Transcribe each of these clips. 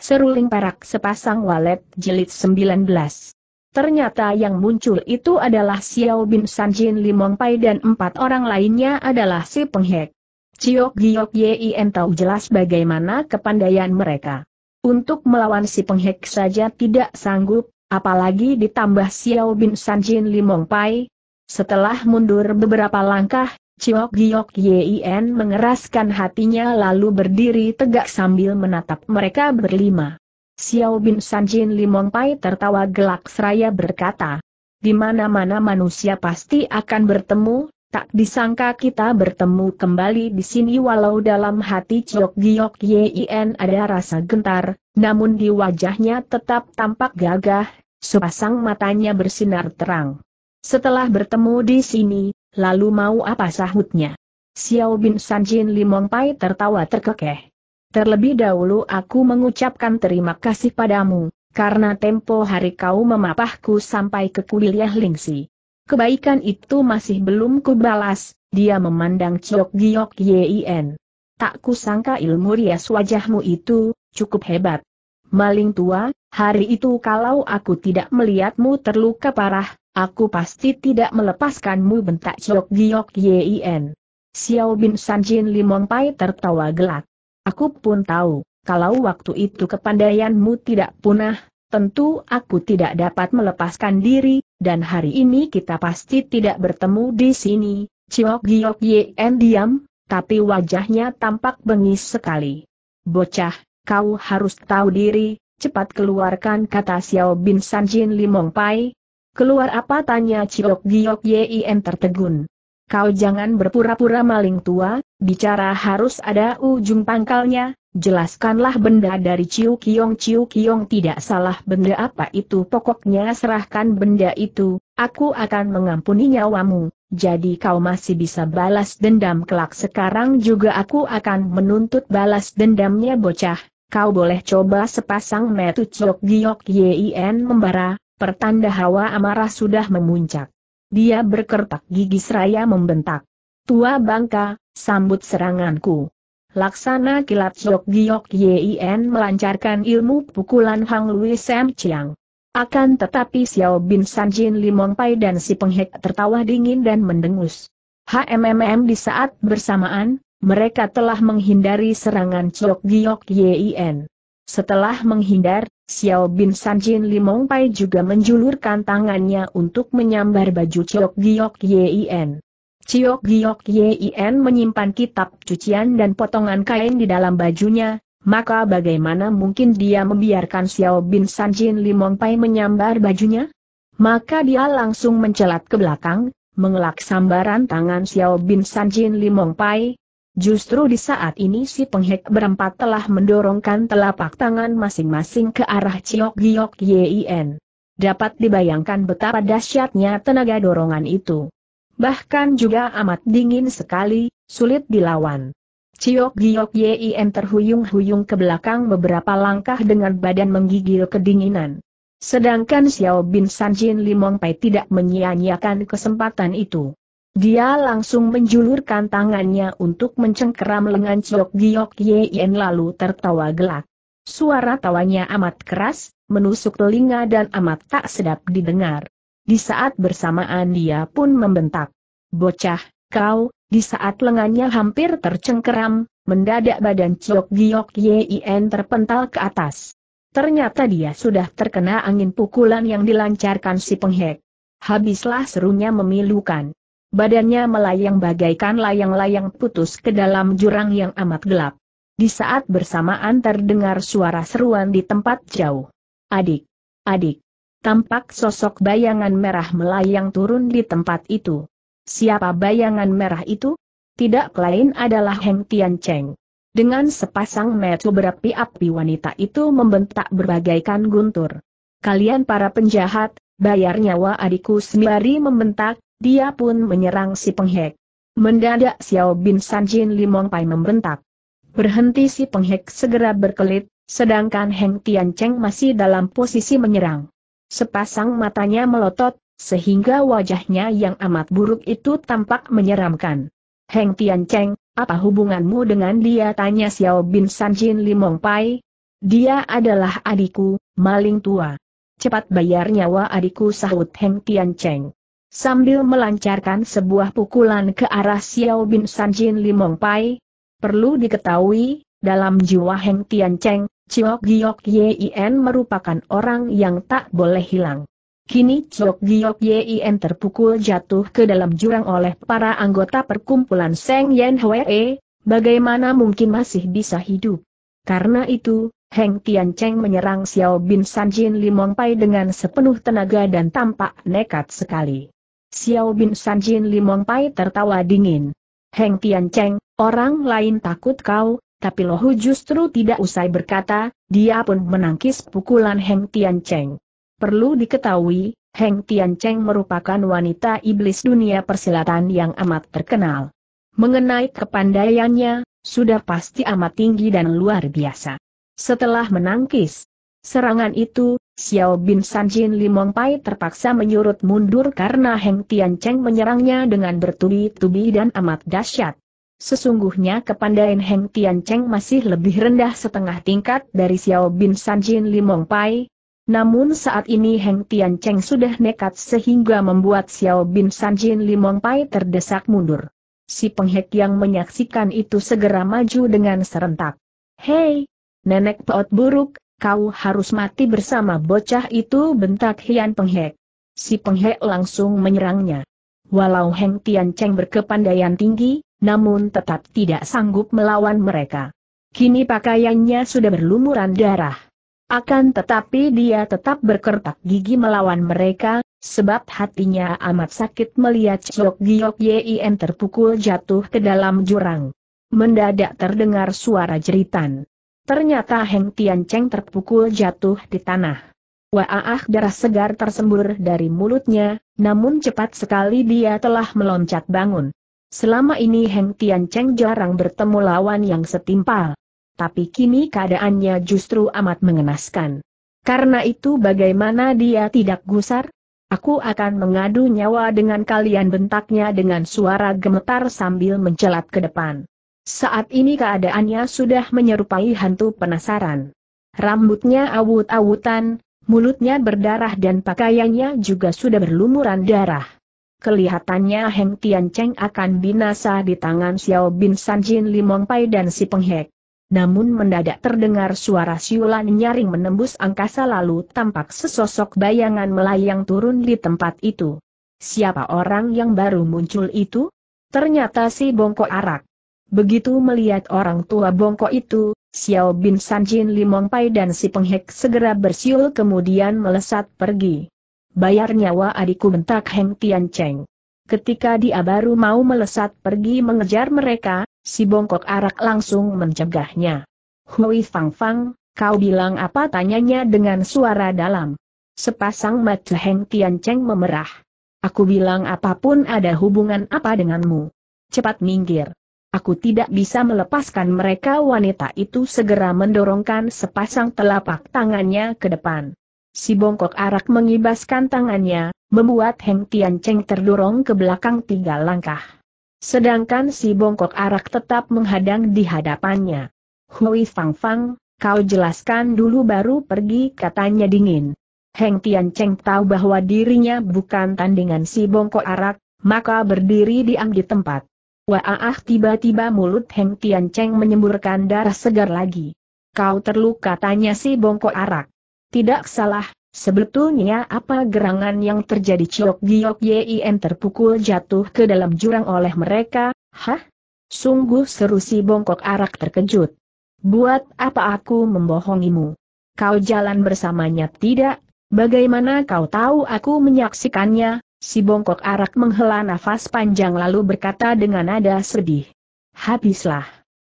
seruling perak sepasang walet jilid 19. Ternyata yang muncul itu adalah Xiao bin Sanjin Limong Pai dan empat orang lainnya adalah si penghek. Ciok Giok Yin tahu jelas bagaimana kepandaian mereka. Untuk melawan si penghek saja tidak sanggup, apalagi ditambah Xiao bin Sanjin Limong Pai. Setelah mundur beberapa langkah, Ciok Giok Yin mengeraskan hatinya lalu berdiri tegak sambil menatap mereka berlima. Xiao bin Sanjin Limong Pai tertawa gelak seraya berkata, di mana-mana manusia pasti akan bertemu, tak disangka kita bertemu kembali di sini walau dalam hati Ciok Giok Yin ada rasa gentar, namun di wajahnya tetap tampak gagah, sepasang matanya bersinar terang. Setelah bertemu di sini, lalu mau apa sahutnya? Xiao bin Sanjin Limong Pai tertawa terkekeh. Terlebih dahulu aku mengucapkan terima kasih padamu, karena tempo hari kau memapahku sampai ke kuliah Lingsi. Kebaikan itu masih belum kubalas, dia memandang Ciok Giok Yin. Tak kusangka ilmu rias wajahmu itu, cukup hebat. Maling tua, hari itu kalau aku tidak melihatmu terluka parah, Aku pasti tidak melepaskanmu bentak Ciok Giok Yin. Xiao bin Sanjin Limong Pai tertawa gelak. Aku pun tahu, kalau waktu itu kepandaianmu tidak punah, tentu aku tidak dapat melepaskan diri, dan hari ini kita pasti tidak bertemu di sini. Ciok Giok Yin diam, tapi wajahnya tampak bengis sekali. Bocah, kau harus tahu diri, cepat keluarkan kata Xiao bin Sanjin Limong Pai, Keluar apa? Tanya Ciok Giok Yin tertegun. Kau jangan berpura-pura maling tua, bicara harus ada ujung pangkalnya, jelaskanlah benda dari Ciu Kiong Ciu Kiong tidak salah benda apa itu. Pokoknya serahkan benda itu, aku akan mengampuni nyawamu, jadi kau masih bisa balas dendam kelak. Sekarang juga aku akan menuntut balas dendamnya bocah, kau boleh coba sepasang metu Ciok Giok Yin membara, pertanda hawa amarah sudah memuncak. Dia berkertak gigi seraya membentak. Tua bangka, sambut seranganku. Laksana kilat Yok Giok Yin melancarkan ilmu pukulan Hang Lui Sam Chiang. Akan tetapi Xiao Bin Sanjin Limong Pai dan si penghek tertawa dingin dan mendengus. HMMM di saat bersamaan, mereka telah menghindari serangan Chok Giok Yin. Setelah menghindar, Xiao bin Sanjin Limong Pai juga menjulurkan tangannya untuk menyambar baju Ciok Giok Yin. Ciok Giok Yin menyimpan kitab cucian dan potongan kain di dalam bajunya, maka bagaimana mungkin dia membiarkan Xiao bin Sanjin Limong Pai menyambar bajunya? Maka dia langsung mencelat ke belakang, mengelak sambaran tangan Xiao bin Sanjin Limong Pai, Justru di saat ini si penghek berempat telah mendorongkan telapak tangan masing-masing ke arah Ciok Giok Yin. Dapat dibayangkan betapa dahsyatnya tenaga dorongan itu. Bahkan juga amat dingin sekali, sulit dilawan. Ciok Giok Yin terhuyung-huyung ke belakang beberapa langkah dengan badan menggigil kedinginan. Sedangkan Xiao bin Sanjin Limong Pai tidak menyia-nyiakan kesempatan itu. Dia langsung menjulurkan tangannya untuk mencengkeram lengan Ciok Giok Yen lalu tertawa gelak. Suara tawanya amat keras, menusuk telinga dan amat tak sedap didengar. Di saat bersamaan dia pun membentak. Bocah, kau, di saat lengannya hampir tercengkeram, mendadak badan Ciok Giok Yen terpental ke atas. Ternyata dia sudah terkena angin pukulan yang dilancarkan si penghek. Habislah serunya memilukan. Badannya melayang bagaikan layang-layang putus ke dalam jurang yang amat gelap. Di saat bersamaan terdengar suara seruan di tempat jauh. Adik, adik. Tampak sosok bayangan merah melayang turun di tempat itu. Siapa bayangan merah itu? Tidak lain adalah Heng Tian Cheng. Dengan sepasang metu berapi-api wanita itu membentak berbagaikan guntur. Kalian para penjahat, bayar nyawa adikku sembari membentak, dia pun menyerang si penghek. Mendadak Xiao bin Sanjin Limong Pai membentak. Berhenti si penghek segera berkelit, sedangkan Heng Tian Cheng masih dalam posisi menyerang. Sepasang matanya melotot, sehingga wajahnya yang amat buruk itu tampak menyeramkan. Heng Tian Cheng, apa hubunganmu dengan dia? Tanya Xiao bin Sanjin Limong Pai. Dia adalah adikku, maling tua. Cepat bayar nyawa adikku sahut Heng Tian Cheng. Sambil melancarkan sebuah pukulan ke arah Xiao bin Sanjin Limong Pai, perlu diketahui, dalam jiwa Heng Tian Cheng, Ciok Giok Yin merupakan orang yang tak boleh hilang. Kini Ciok Giok Yin terpukul jatuh ke dalam jurang oleh para anggota perkumpulan Seng Yen Hwee, bagaimana mungkin masih bisa hidup. Karena itu, Heng Tian Cheng menyerang Xiao bin Sanjin Limong Pai dengan sepenuh tenaga dan tampak nekat sekali. Xiao bin Sanjin Limong Pai tertawa dingin. Heng Tian Cheng, orang lain takut kau, tapi Lohu justru tidak usai berkata, dia pun menangkis pukulan Heng Tian Cheng. Perlu diketahui, Heng Tian Cheng merupakan wanita iblis dunia persilatan yang amat terkenal. Mengenai kepandaiannya, sudah pasti amat tinggi dan luar biasa. Setelah menangkis serangan itu, Xiao bin Sanjin Limong Pai terpaksa menyurut mundur karena Heng Tian Cheng menyerangnya dengan bertubi-tubi dan amat dahsyat. Sesungguhnya kepandaian Heng Tian Cheng masih lebih rendah setengah tingkat dari Xiao bin Sanjin Limong Pai. Namun saat ini Heng Tian Cheng sudah nekat sehingga membuat Xiao bin Sanjin Limong Pai terdesak mundur. Si penghek yang menyaksikan itu segera maju dengan serentak. Hei! Nenek Pot Buruk, kau harus mati bersama bocah itu bentak Hian Penghek. Si Penghek langsung menyerangnya. Walau Heng Tian Cheng berkepandaian tinggi, namun tetap tidak sanggup melawan mereka. Kini pakaiannya sudah berlumuran darah. Akan tetapi dia tetap berkertak gigi melawan mereka, sebab hatinya amat sakit melihat Chok Giok Yin terpukul jatuh ke dalam jurang. Mendadak terdengar suara jeritan. Ternyata Heng Tian Cheng terpukul jatuh di tanah. Waah darah segar tersembur dari mulutnya, namun cepat sekali dia telah meloncat bangun. Selama ini Heng Tian Cheng jarang bertemu lawan yang setimpal. Tapi kini keadaannya justru amat mengenaskan. Karena itu bagaimana dia tidak gusar? Aku akan mengadu nyawa dengan kalian bentaknya dengan suara gemetar sambil mencelat ke depan. Saat ini keadaannya sudah menyerupai hantu penasaran. Rambutnya awut-awutan, mulutnya berdarah dan pakaiannya juga sudah berlumuran darah. Kelihatannya Heng Tian Cheng akan binasa di tangan Xiao bin Sanjin Limong Pai dan si penghek. Namun mendadak terdengar suara siulan nyaring menembus angkasa lalu tampak sesosok bayangan melayang turun di tempat itu. Siapa orang yang baru muncul itu? Ternyata si bongkok arak. Begitu melihat orang tua bongkok itu, Xiao bin Sanjin Limong Pai dan si penghek segera bersiul kemudian melesat pergi. Bayar nyawa adikku bentak Heng Tian Cheng. Ketika dia baru mau melesat pergi mengejar mereka, si bongkok arak langsung mencegahnya. Hui Fang Fang, kau bilang apa tanyanya dengan suara dalam. Sepasang mata Heng Tian Cheng memerah. Aku bilang apa pun ada hubungan apa denganmu. Cepat minggir. Aku tidak bisa melepaskan mereka wanita itu segera mendorongkan sepasang telapak tangannya ke depan. Si bongkok arak mengibaskan tangannya, membuat Heng Tian Cheng terdorong ke belakang tiga langkah. Sedangkan si bongkok arak tetap menghadang di hadapannya. Hui Fang Fang, kau jelaskan dulu baru pergi katanya dingin. Heng Tian Cheng tahu bahwa dirinya bukan tandingan si bongkok arak, maka berdiri diam di tempat. Wah tiba-tiba mulut Heng Tian Cheng menyemburkan darah segar lagi. Kau terluka tanya si bongkok arak. Tidak salah, sebetulnya apa gerangan yang terjadi Ciok Giok Yin terpukul jatuh ke dalam jurang oleh mereka, hah? Sungguh seru si bongkok arak terkejut. Buat apa aku membohongimu? Kau jalan bersamanya tidak? Bagaimana kau tahu aku menyaksikannya? Si bongkok arak menghela nafas panjang lalu berkata dengan nada sedih. Habislah.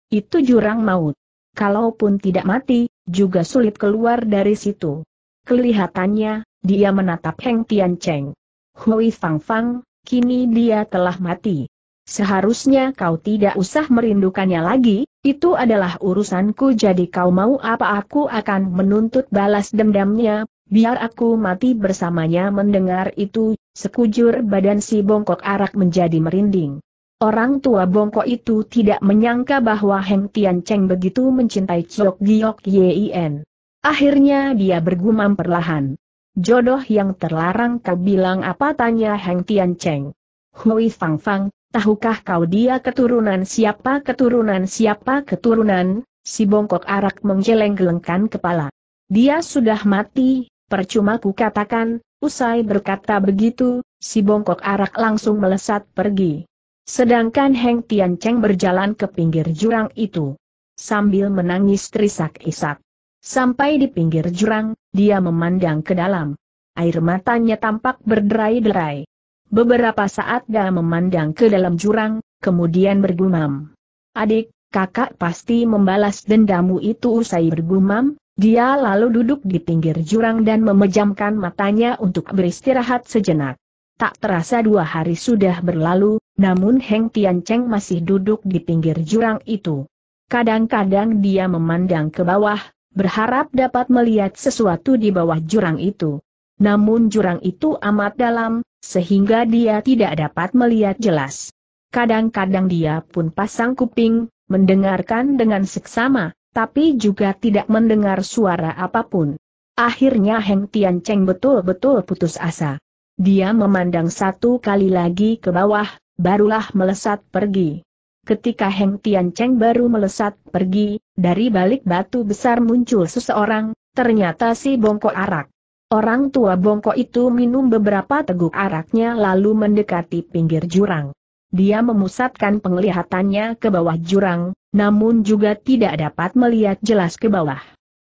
Itu jurang maut. Kalaupun tidak mati, juga sulit keluar dari situ. Kelihatannya, dia menatap Heng Tian Cheng. Hui Fang Fang, kini dia telah mati. Seharusnya kau tidak usah merindukannya lagi, itu adalah urusanku jadi kau mau apa aku akan menuntut balas dendamnya, biar aku mati bersamanya mendengar itu, sekujur badan si bongkok arak menjadi merinding. Orang tua bongkok itu tidak menyangka bahwa Heng Tian Cheng begitu mencintai Chok Giok Yin. Akhirnya dia bergumam perlahan. Jodoh yang terlarang kau bilang apa tanya Heng Tian Cheng. Hui Fang Fang, tahukah kau dia keturunan siapa keturunan siapa keturunan, si bongkok arak menggeleng-gelengkan kepala. Dia sudah mati, percuma ku katakan, usai berkata begitu, si bongkok arak langsung melesat pergi. Sedangkan Heng Tian Cheng berjalan ke pinggir jurang itu. Sambil menangis terisak-isak. Sampai di pinggir jurang, dia memandang ke dalam. Air matanya tampak berderai-derai. Beberapa saat dia memandang ke dalam jurang, kemudian bergumam. Adik, kakak pasti membalas dendamu itu usai bergumam, dia lalu duduk di pinggir jurang dan memejamkan matanya untuk beristirahat sejenak. Tak terasa dua hari sudah berlalu, namun Heng Tian Cheng masih duduk di pinggir jurang itu. Kadang-kadang dia memandang ke bawah, berharap dapat melihat sesuatu di bawah jurang itu. Namun jurang itu amat dalam, sehingga dia tidak dapat melihat jelas. Kadang-kadang dia pun pasang kuping, mendengarkan dengan seksama, tapi juga tidak mendengar suara apa pun. Akhirnya Heng Tian Cheng betul-betul putus asa. Dia memandang satu kali lagi ke bawah, barulah melesat pergi. Ketika Heng Tian Cheng baru melesat pergi, dari balik batu besar muncul seseorang, ternyata si bongkok arak. Orang tua bongkok itu minum beberapa teguk araknya lalu mendekati pinggir jurang. Dia memusatkan penglihatannya ke bawah jurang, namun juga tidak dapat melihat jelas ke bawah.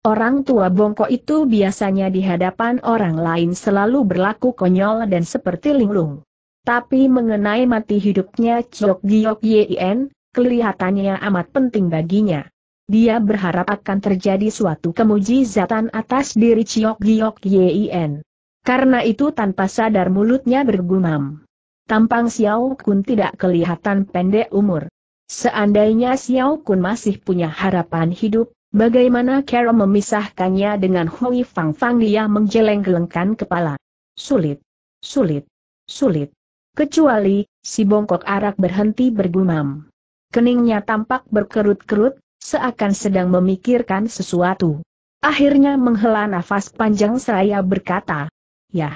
Orang tua bongkok itu biasanya di hadapan orang lain selalu berlaku konyol dan seperti linglung. Tapi mengenai mati hidupnya Chok Giok Yen, kelihatannya amat penting baginya. Dia berharap akan terjadi suatu kemujizatan atas diri Ciok Giok Yin. Karena itu tanpa sadar mulutnya bergumam. Tampang Xiao Kun tidak kelihatan pendek umur. Seandainya Xiao Kun masih punya harapan hidup, bagaimana cara memisahkannya dengan Hui Fang Fang dia menggeleng-gelengkan kepala. Sulit, sulit, sulit. Kecuali, si bongkok arak berhenti bergumam. Keningnya tampak berkerut-kerut, seakan sedang memikirkan sesuatu. Akhirnya menghela nafas panjang seraya berkata, Ya,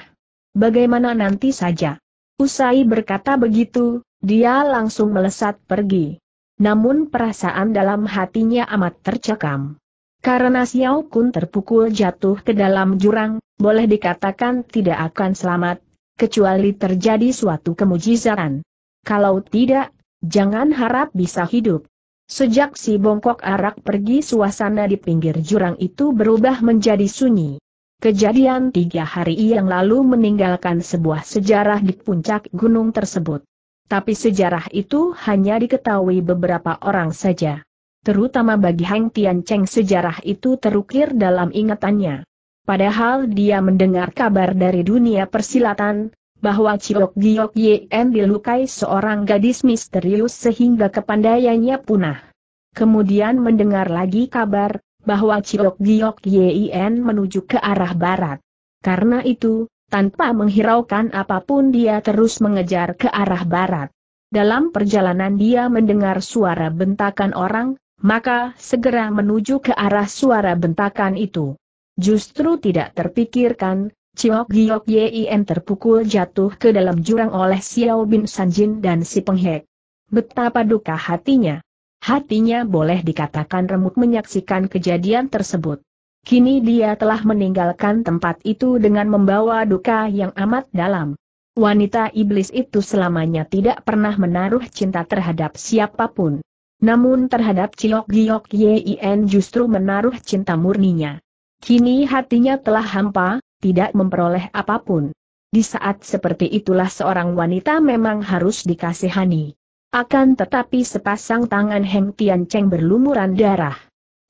bagaimana nanti saja. Usai berkata begitu, dia langsung melesat pergi. Namun perasaan dalam hatinya amat tercekam. Karena Xiao Kun terpukul jatuh ke dalam jurang, boleh dikatakan tidak akan selamat, kecuali terjadi suatu kemujizatan. Kalau tidak, jangan harap bisa hidup. Sejak si bongkok arak pergi suasana di pinggir jurang itu berubah menjadi sunyi. Kejadian tiga hari yang lalu meninggalkan sebuah sejarah di puncak gunung tersebut. Tapi sejarah itu hanya diketahui beberapa orang saja. Terutama bagi Hang Tian Cheng sejarah itu terukir dalam ingatannya. Padahal dia mendengar kabar dari dunia persilatan, bahwa Ciok Giok Yen dilukai seorang gadis misterius sehingga kepandaiannya punah. Kemudian mendengar lagi kabar, bahwa Ciok Giok Yen menuju ke arah barat. Karena itu, tanpa menghiraukan apa pun dia terus mengejar ke arah barat. Dalam perjalanan dia mendengar suara bentakan orang, maka segera menuju ke arah suara bentakan itu. Justru tidak terpikirkan, Ciok Giok Yin terpukul jatuh ke dalam jurang oleh Xiao Bin Sanjin dan si penghek. Betapa duka hatinya. Hatinya boleh dikatakan remuk menyaksikan kejadian tersebut. Kini dia telah meninggalkan tempat itu dengan membawa duka yang amat dalam. Wanita iblis itu selamanya tidak pernah menaruh cinta terhadap siapa pun. Namun terhadap Ciok Giok Yin justru menaruh cinta murninya. Kini hatinya telah hampa, tidak memperoleh apa pun. Di saat seperti itulah seorang wanita memang harus dikasihani. Akan tetapi sepasang tangan Heng Tian Cheng berlumuran darah.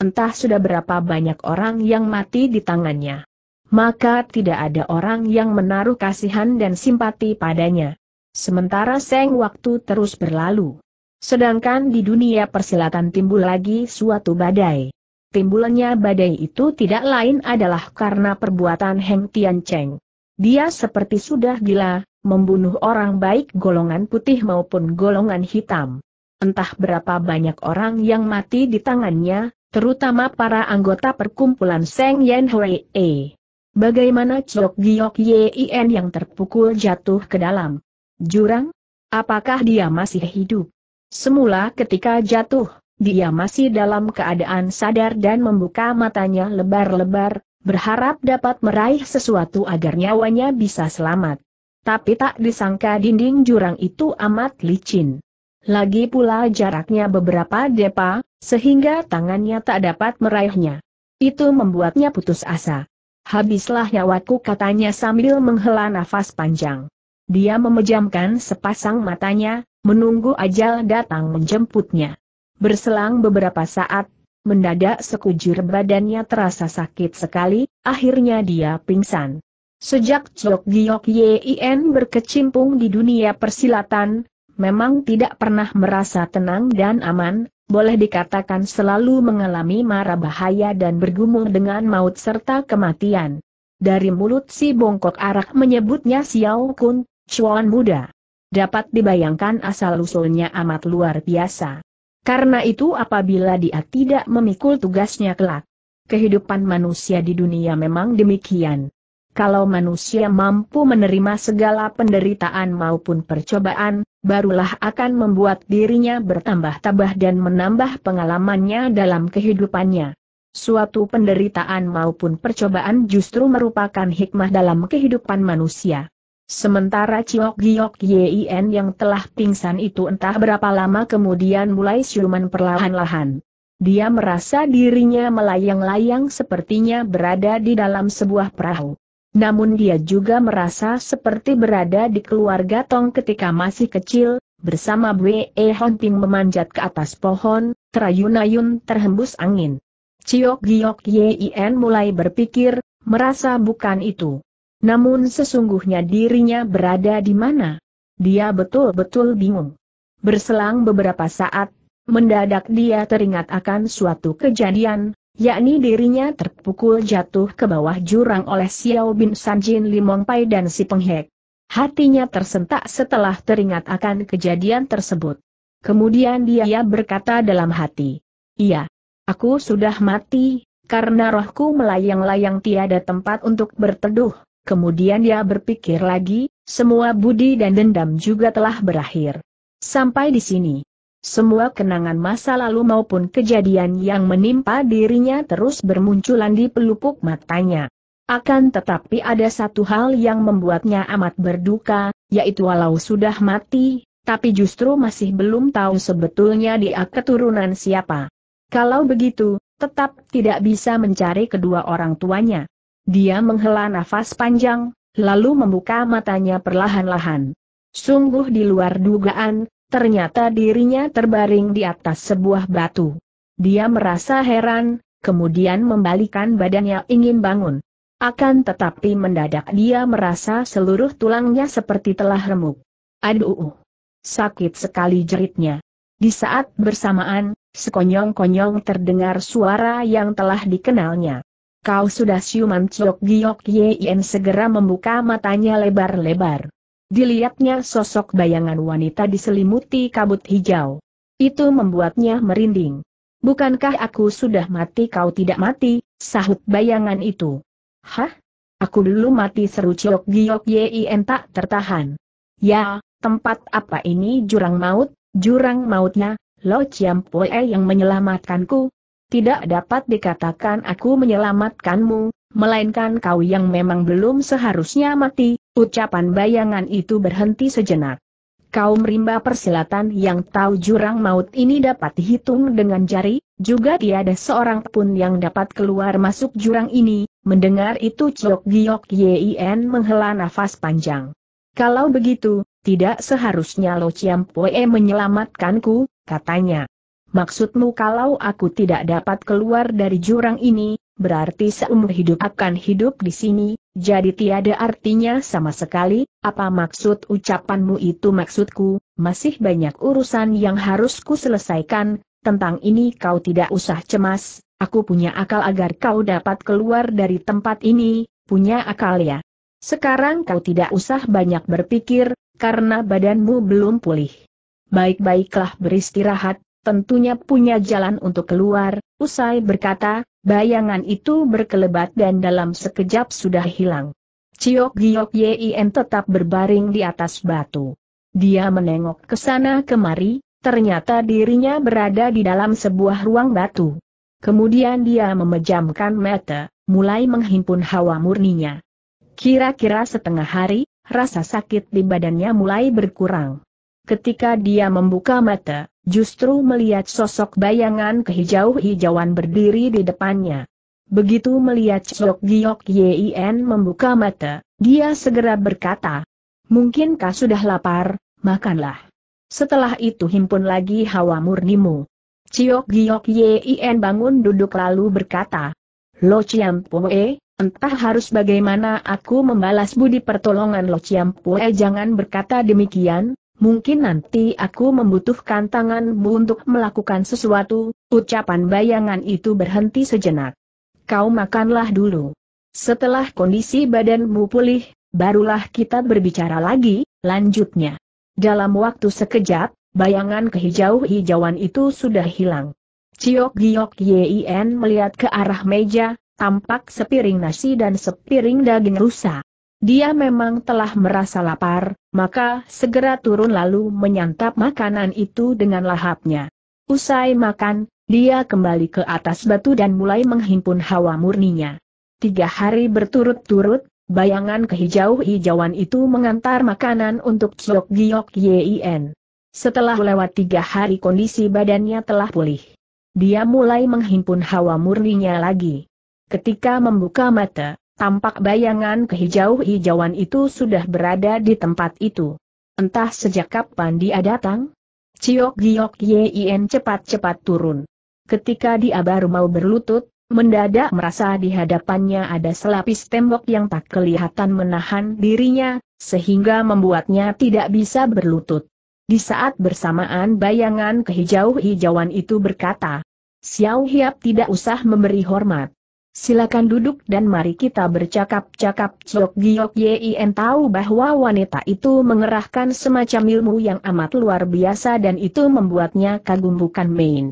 Entah sudah berapa banyak orang yang mati di tangannya. Maka tidak ada orang yang menaruh kasihan dan simpati padanya. Sementara seng waktu terus berlalu. Sedangkan di dunia persilatan timbul lagi suatu badai timbulnya badai itu tidak lain adalah karena perbuatan Heng Tian Cheng. Dia seperti sudah gila, membunuh orang baik golongan putih maupun golongan hitam. Entah berapa banyak orang yang mati di tangannya, terutama para anggota perkumpulan Seng Yen Hui E. Bagaimana Chok Giok Yen yang terpukul jatuh ke dalam jurang? Apakah dia masih hidup? Semula ketika jatuh, dia masih dalam keadaan sadar dan membuka matanya lebar-lebar, berharap dapat meraih sesuatu agar nyawanya bisa selamat. Tapi tak disangka dinding jurang itu amat licin. Lagi pula jaraknya beberapa depa, sehingga tangannya tak dapat meraihnya. Itu membuatnya putus asa. Habislah nyawaku katanya sambil menghela nafas panjang. Dia memejamkan sepasang matanya, menunggu ajal datang menjemputnya. Berselang beberapa saat, mendadak sekujur badannya terasa sakit sekali, akhirnya dia pingsan. Sejak Chok Giok Yin berkecimpung di dunia persilatan, memang tidak pernah merasa tenang dan aman, boleh dikatakan selalu mengalami mara bahaya dan bergumul dengan maut serta kematian. Dari mulut si bongkok arak menyebutnya Xiao Kun, Chuan muda. Dapat dibayangkan asal-usulnya amat luar biasa. Karena itu apabila dia tidak memikul tugasnya kelak. Kehidupan manusia di dunia memang demikian. Kalau manusia mampu menerima segala penderitaan maupun percobaan, barulah akan membuat dirinya bertambah tabah dan menambah pengalamannya dalam kehidupannya. Suatu penderitaan maupun percobaan justru merupakan hikmah dalam kehidupan manusia. Sementara Ciok Giok Yin yang telah pingsan itu entah berapa lama kemudian mulai siuman perlahan-lahan. Dia merasa dirinya melayang-layang sepertinya berada di dalam sebuah perahu. Namun dia juga merasa seperti berada di keluarga Tong ketika masih kecil, bersama Bwe Honping memanjat ke atas pohon, terayun-ayun terhembus angin. Ciok Giok Yin mulai berpikir, merasa bukan itu. Namun sesungguhnya dirinya berada di mana? Dia betul-betul bingung. Berselang beberapa saat, mendadak dia teringat akan suatu kejadian, yakni dirinya terpukul jatuh ke bawah jurang oleh Xiao bin Sanjin Limong Pai dan si penghek. Hatinya tersentak setelah teringat akan kejadian tersebut. Kemudian dia berkata dalam hati, Iya, aku sudah mati, karena rohku melayang-layang tiada tempat untuk berteduh. Kemudian dia berpikir lagi, semua budi dan dendam juga telah berakhir. Sampai di sini. Semua kenangan masa lalu maupun kejadian yang menimpa dirinya terus bermunculan di pelupuk matanya. Akan tetapi ada satu hal yang membuatnya amat berduka, yaitu walau sudah mati, tapi justru masih belum tahu sebetulnya dia keturunan siapa. Kalau begitu, tetap tidak bisa mencari kedua orang tuanya. Dia menghela nafas panjang, lalu membuka matanya perlahan-lahan. Sungguh di luar dugaan, ternyata dirinya terbaring di atas sebuah batu. Dia merasa heran, kemudian membalikan badannya ingin bangun. Akan tetapi mendadak dia merasa seluruh tulangnya seperti telah remuk. Aduh! Sakit sekali jeritnya. Di saat bersamaan, sekonyong-konyong terdengar suara yang telah dikenalnya. Kau sudah siuman Ciok Giok Yen segera membuka matanya lebar-lebar. Dilihatnya sosok bayangan wanita diselimuti kabut hijau. Itu membuatnya merinding. Bukankah aku sudah mati kau tidak mati, sahut bayangan itu. Hah? Aku dulu mati seru Ciok Giok Yin tak tertahan. Ya, tempat apa ini jurang maut, jurang mautnya, Lo Chiampoe yang menyelamatkanku. Tidak dapat dikatakan aku menyelamatkanmu, melainkan kau yang memang belum seharusnya mati, ucapan bayangan itu berhenti sejenak. Kaum rimba persilatan yang tahu jurang maut ini dapat dihitung dengan jari, juga tiada seorang pun yang dapat keluar masuk jurang ini, mendengar itu Chok Giok Yin menghela nafas panjang. Kalau begitu, tidak seharusnya Lo Chiampoe menyelamatkanku, katanya. Maksudmu kalau aku tidak dapat keluar dari jurang ini, berarti seumur hidup akan hidup di sini, jadi tiada artinya sama sekali, apa maksud ucapanmu itu maksudku, masih banyak urusan yang harus ku selesaikan, tentang ini kau tidak usah cemas, aku punya akal agar kau dapat keluar dari tempat ini, punya akal ya. Sekarang kau tidak usah banyak berpikir, karena badanmu belum pulih. Baik-baiklah beristirahat, tentunya punya jalan untuk keluar, Usai berkata, bayangan itu berkelebat dan dalam sekejap sudah hilang. Ciok Giok Yin tetap berbaring di atas batu. Dia menengok ke sana kemari, ternyata dirinya berada di dalam sebuah ruang batu. Kemudian dia memejamkan mata, mulai menghimpun hawa murninya. Kira-kira setengah hari, rasa sakit di badannya mulai berkurang. Ketika dia membuka mata, justru melihat sosok bayangan kehijau-hijauan berdiri di depannya. Begitu melihat Chok Giok Yin membuka mata, dia segera berkata, Mungkinkah sudah lapar, makanlah. Setelah itu himpun lagi hawa murnimu. Ciok Giok Yin bangun duduk lalu berkata, Lo Chiam Poe, entah harus bagaimana aku membalas budi pertolongan Lo Chiam Poe jangan berkata demikian, mungkin nanti aku membutuhkan tanganmu untuk melakukan sesuatu, ucapan bayangan itu berhenti sejenak. Kau makanlah dulu. Setelah kondisi badanmu pulih, barulah kita berbicara lagi, lanjutnya. Dalam waktu sekejap, bayangan kehijau-hijauan itu sudah hilang. Ciok Giok Yin melihat ke arah meja, tampak sepiring nasi dan sepiring daging rusa. Dia memang telah merasa lapar, maka segera turun lalu menyantap makanan itu dengan lahapnya. Usai makan, dia kembali ke atas batu dan mulai menghimpun hawa murninya. Tiga hari berturut-turut, bayangan kehijau-hijauan itu mengantar makanan untuk Chok Giok Yin. Setelah lewat tiga hari kondisi badannya telah pulih. Dia mulai menghimpun hawa murninya lagi. Ketika membuka mata, tampak bayangan kehijau-hijauan itu sudah berada di tempat itu. Entah sejak kapan dia datang? Ciok Giok Yin cepat-cepat turun. Ketika dia baru mau berlutut, mendadak merasa di hadapannya ada selapis tembok yang tak kelihatan menahan dirinya, sehingga membuatnya tidak bisa berlutut. Di saat bersamaan bayangan kehijau-hijauan itu berkata, Xiao Hiap tidak usah memberi hormat. Silakan duduk dan mari kita bercakap-cakap Chok Giok Yin tahu bahwa wanita itu mengerahkan semacam ilmu yang amat luar biasa dan itu membuatnya kagum bukan main.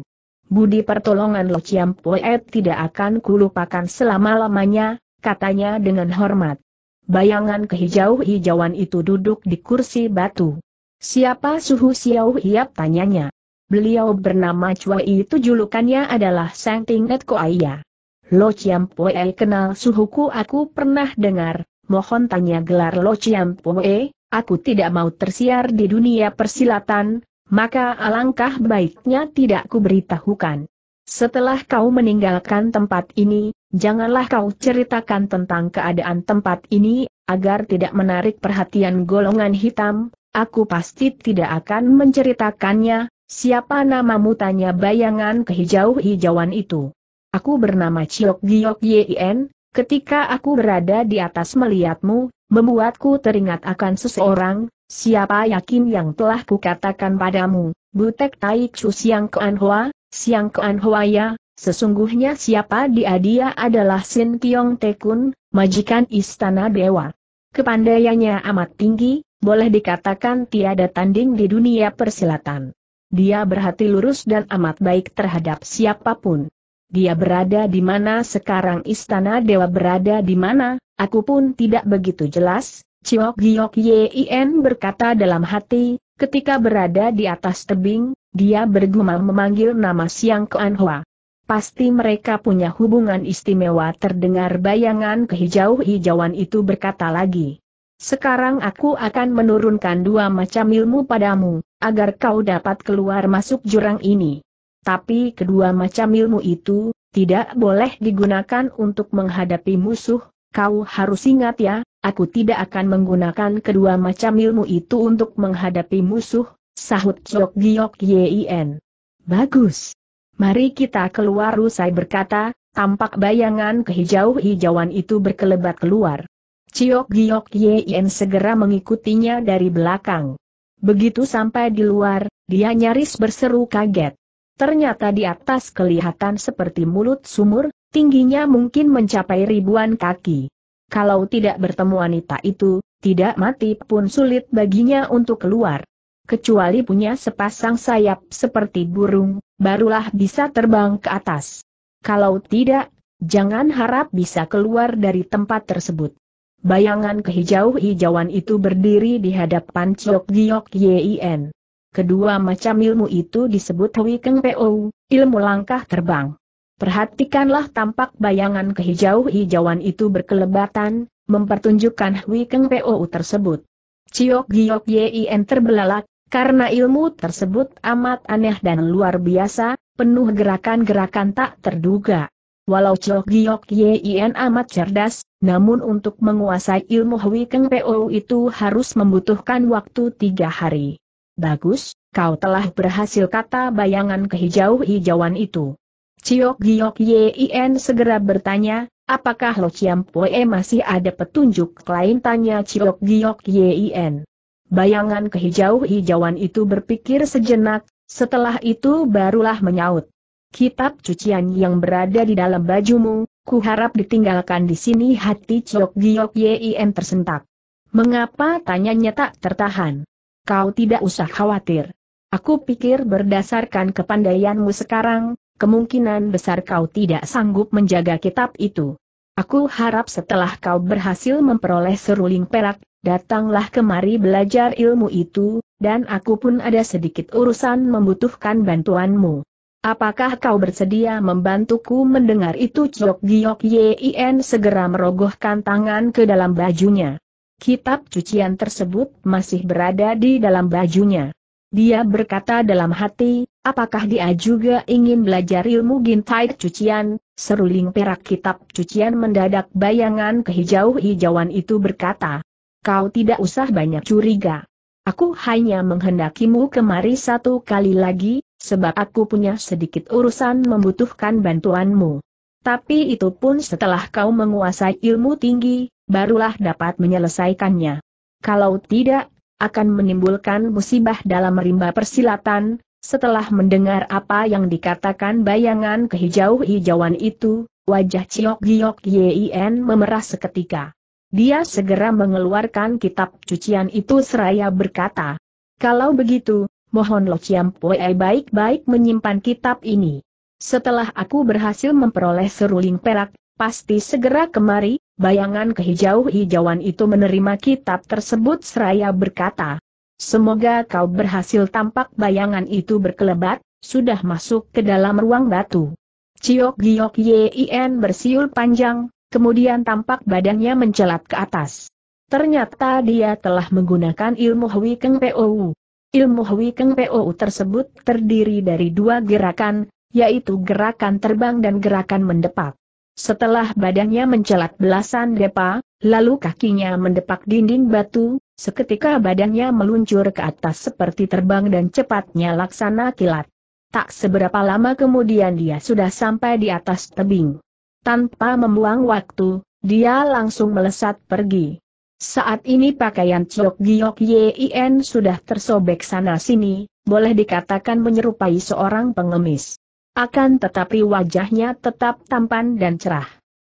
Budi pertolongan Lo Chiam Poet tidak akan kulupakan selama-lamanya, katanya dengan hormat. Bayangan kehijau-hijauan itu duduk di kursi batu. Siapa suhu Xiao Hiap tanyanya. Beliau bernama Chua itu julukannya adalah Sang Tingnet Koaya. Lo Chiam Poe kenal suhuku aku pernah dengar, mohon tanya gelar Lo Chiam Poe, aku tidak mau tersiar di dunia persilatan, maka alangkah baiknya tidak kuberitahukan. Setelah kau meninggalkan tempat ini, janganlah kau ceritakan tentang keadaan tempat ini, agar tidak menarik perhatian golongan hitam, aku pasti tidak akan menceritakannya, siapa namamu? Tanya bayangan kehijau-hijauan itu. Aku bernama Chiok Giok Yin, ketika aku berada di atas melihatmu, membuatku teringat akan seseorang, Siapa yakin yang telah kukatakan padamu, Butek Tai Chu Siang Kean Hoa, Siang Kean Hoa ya, sesungguhnya siapa dia dia adalah Sin Kiong Tekun, majikan Istana Dewa. Kepandaiannya amat tinggi, boleh dikatakan tiada tanding di dunia persilatan. Dia berhati lurus dan amat baik terhadap siapa pun. Dia berada di mana sekarang Istana Dewa berada di mana, aku pun tidak begitu jelas, Ciok Giok Yin berkata dalam hati, ketika berada di atas tebing, dia bergumam memanggil nama Siang Kean Hoa. Pasti mereka punya hubungan istimewa terdengar bayangan kehijau-hijauan itu berkata lagi. Sekarang aku akan menurunkan dua macam ilmu padamu, agar kau dapat keluar masuk jurang ini. Tapi kedua macam ilmu itu, tidak boleh digunakan untuk menghadapi musuh, kau harus ingat ya, aku tidak akan menggunakan kedua macam ilmu itu untuk menghadapi musuh, sahut Chok Giok Yin. Bagus. Mari kita keluar usai berkata, tampak bayangan kehijau-hijauan itu berkelebat keluar. Ciok Giok Yin segera mengikutinya dari belakang. Begitu sampai di luar, dia nyaris berseru kaget. Ternyata di atas kelihatan seperti mulut sumur, tingginya mungkin mencapai ribuan kaki. Kalau tidak bertemu wanita itu, tidak mati pun sulit baginya untuk keluar. Kecuali punya sepasang sayap seperti burung, barulah bisa terbang ke atas. Kalau tidak, jangan harap bisa keluar dari tempat tersebut. Bayangan kehijau-hijauan itu berdiri di hadapan Ciok Giok Yin. Kedua macam ilmu itu disebut Hui Keng Po, ilmu langkah terbang. Perhatikanlah tampak bayangan kehijau-hijauan itu berkelebatan, mempertunjukkan Hui Keng Po tersebut. Ciok Giok Yin terbelalak, karena ilmu tersebut amat aneh dan luar biasa, penuh gerakan-gerakan tak terduga. Walau Ciok Giok Yin amat cerdas, namun untuk menguasai ilmu Hui Keng Po itu harus membutuhkan waktu tiga hari. Bagus, kau telah berhasil kata bayangan kehijau-hijauan itu. Ciok Giok Yin segera bertanya, Apakah Lo Poe masih ada petunjuk lain tanya Ciok Giok Yin. Bayangan kehijau-hijauan itu berpikir sejenak, setelah itu barulah menyaut. Kitab cucian yang berada di dalam bajumu, kuharap ditinggalkan di sini hati Ciok Giok Yin tersentak. Mengapa tanyanya tak tertahan? Kau tidak usah khawatir. Aku pikir berdasarkan kepandaianmu sekarang, kemungkinan besar kau tidak sanggup menjaga kitab itu. Aku harap setelah kau berhasil memperoleh seruling perak, datanglah kemari belajar ilmu itu, dan aku pun ada sedikit urusan membutuhkan bantuanmu. Apakah kau bersedia membantuku mendengar itu Ciok Giok Yin segera merogohkan tangan ke dalam bajunya. Kitab cucian tersebut masih berada di dalam bajunya. Dia berkata dalam hati, apakah dia juga ingin belajar ilmu gintai cucian, seruling perak kitab cucian mendadak bayangan kehijau-hijauan itu berkata, kau tidak usah banyak curiga. Aku hanya menghendakimu kemari satu kali lagi, sebab aku punya sedikit urusan membutuhkan bantuanmu. Tapi itu pun setelah kau menguasai ilmu tinggi, barulah dapat menyelesaikannya. Kalau tidak, akan menimbulkan musibah dalam rimba persilatan, setelah mendengar apa yang dikatakan bayangan kehijau-hijauan itu, wajah Ciok Giok Yin memerah seketika. Dia segera mengeluarkan kitab cucian itu seraya berkata, Kalau begitu, mohon Lo Poe baik-baik menyimpan kitab ini. Setelah aku berhasil memperoleh seruling perak, pasti segera kemari, bayangan kehijau-hijauan itu menerima kitab tersebut seraya berkata, Semoga kau berhasil tampak bayangan itu berkelebat, sudah masuk ke dalam ruang batu. Ciok Giok Yin bersiul panjang, kemudian tampak badannya mencelat ke atas. Ternyata dia telah menggunakan ilmu Hui Keng Po. Ilmu Hui Keng Po tersebut terdiri dari dua gerakan, yaitu gerakan terbang dan gerakan mendepak. Setelah badannya mencelat belasan depa, lalu kakinya mendepak dinding batu, seketika badannya meluncur ke atas seperti terbang dan cepatnya laksana kilat. Tak seberapa lama kemudian dia sudah sampai di atas tebing. Tanpa membuang waktu, dia langsung melesat pergi. Saat ini pakaian Ciok Giok Yin sudah tersobek sana-sini, boleh dikatakan menyerupai seorang pengemis. Akan tetapi wajahnya tetap tampan dan cerah.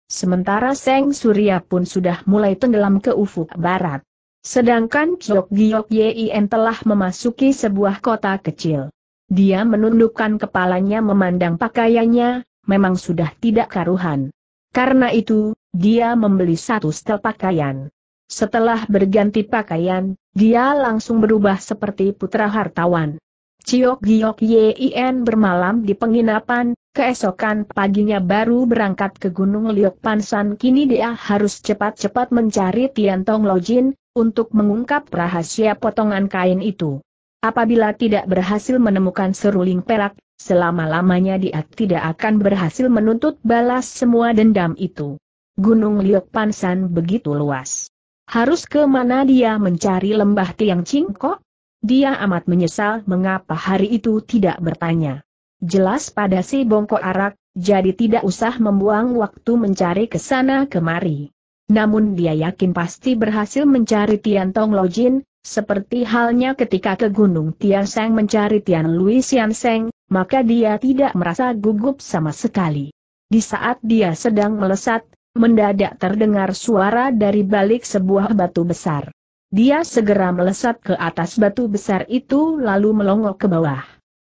Sementara Seng Surya pun sudah mulai tenggelam ke ufuk barat. Sedangkan Chok Giok Yin telah memasuki sebuah kota kecil. Dia menundukkan kepalanya memandang pakaiannya, memang sudah tidak karuhan. Karena itu, dia membeli satu setel pakaian. Setelah berganti pakaian, dia langsung berubah seperti putra hartawan. Ciok Giok Yin bermalam di penginapan, keesokan paginya baru berangkat ke Gunung Liok Pansan kini dia harus cepat-cepat mencari Tiantong Lojin, untuk mengungkap rahasia potongan kain itu. Apabila tidak berhasil menemukan seruling perak, selama-lamanya dia tidak akan berhasil menuntut balas semua dendam itu. Gunung Liok Pansan begitu luas. Harus ke mana dia mencari lembah Tiang Cingkok? Dia amat menyesal mengapa hari itu tidak bertanya. Jelas pada si bongkok arak, jadi tidak usah membuang waktu mencari ke sana kemari. Namun dia yakin pasti berhasil mencari Tian Tong Lojin, seperti halnya ketika ke Gunung Tian Seng mencari Tian Lui Sian Seng, maka dia tidak merasa gugup sama sekali. Di saat dia sedang melesat, mendadak terdengar suara dari balik sebuah batu besar. Dia segera melesat ke atas batu besar itu lalu melongok ke bawah.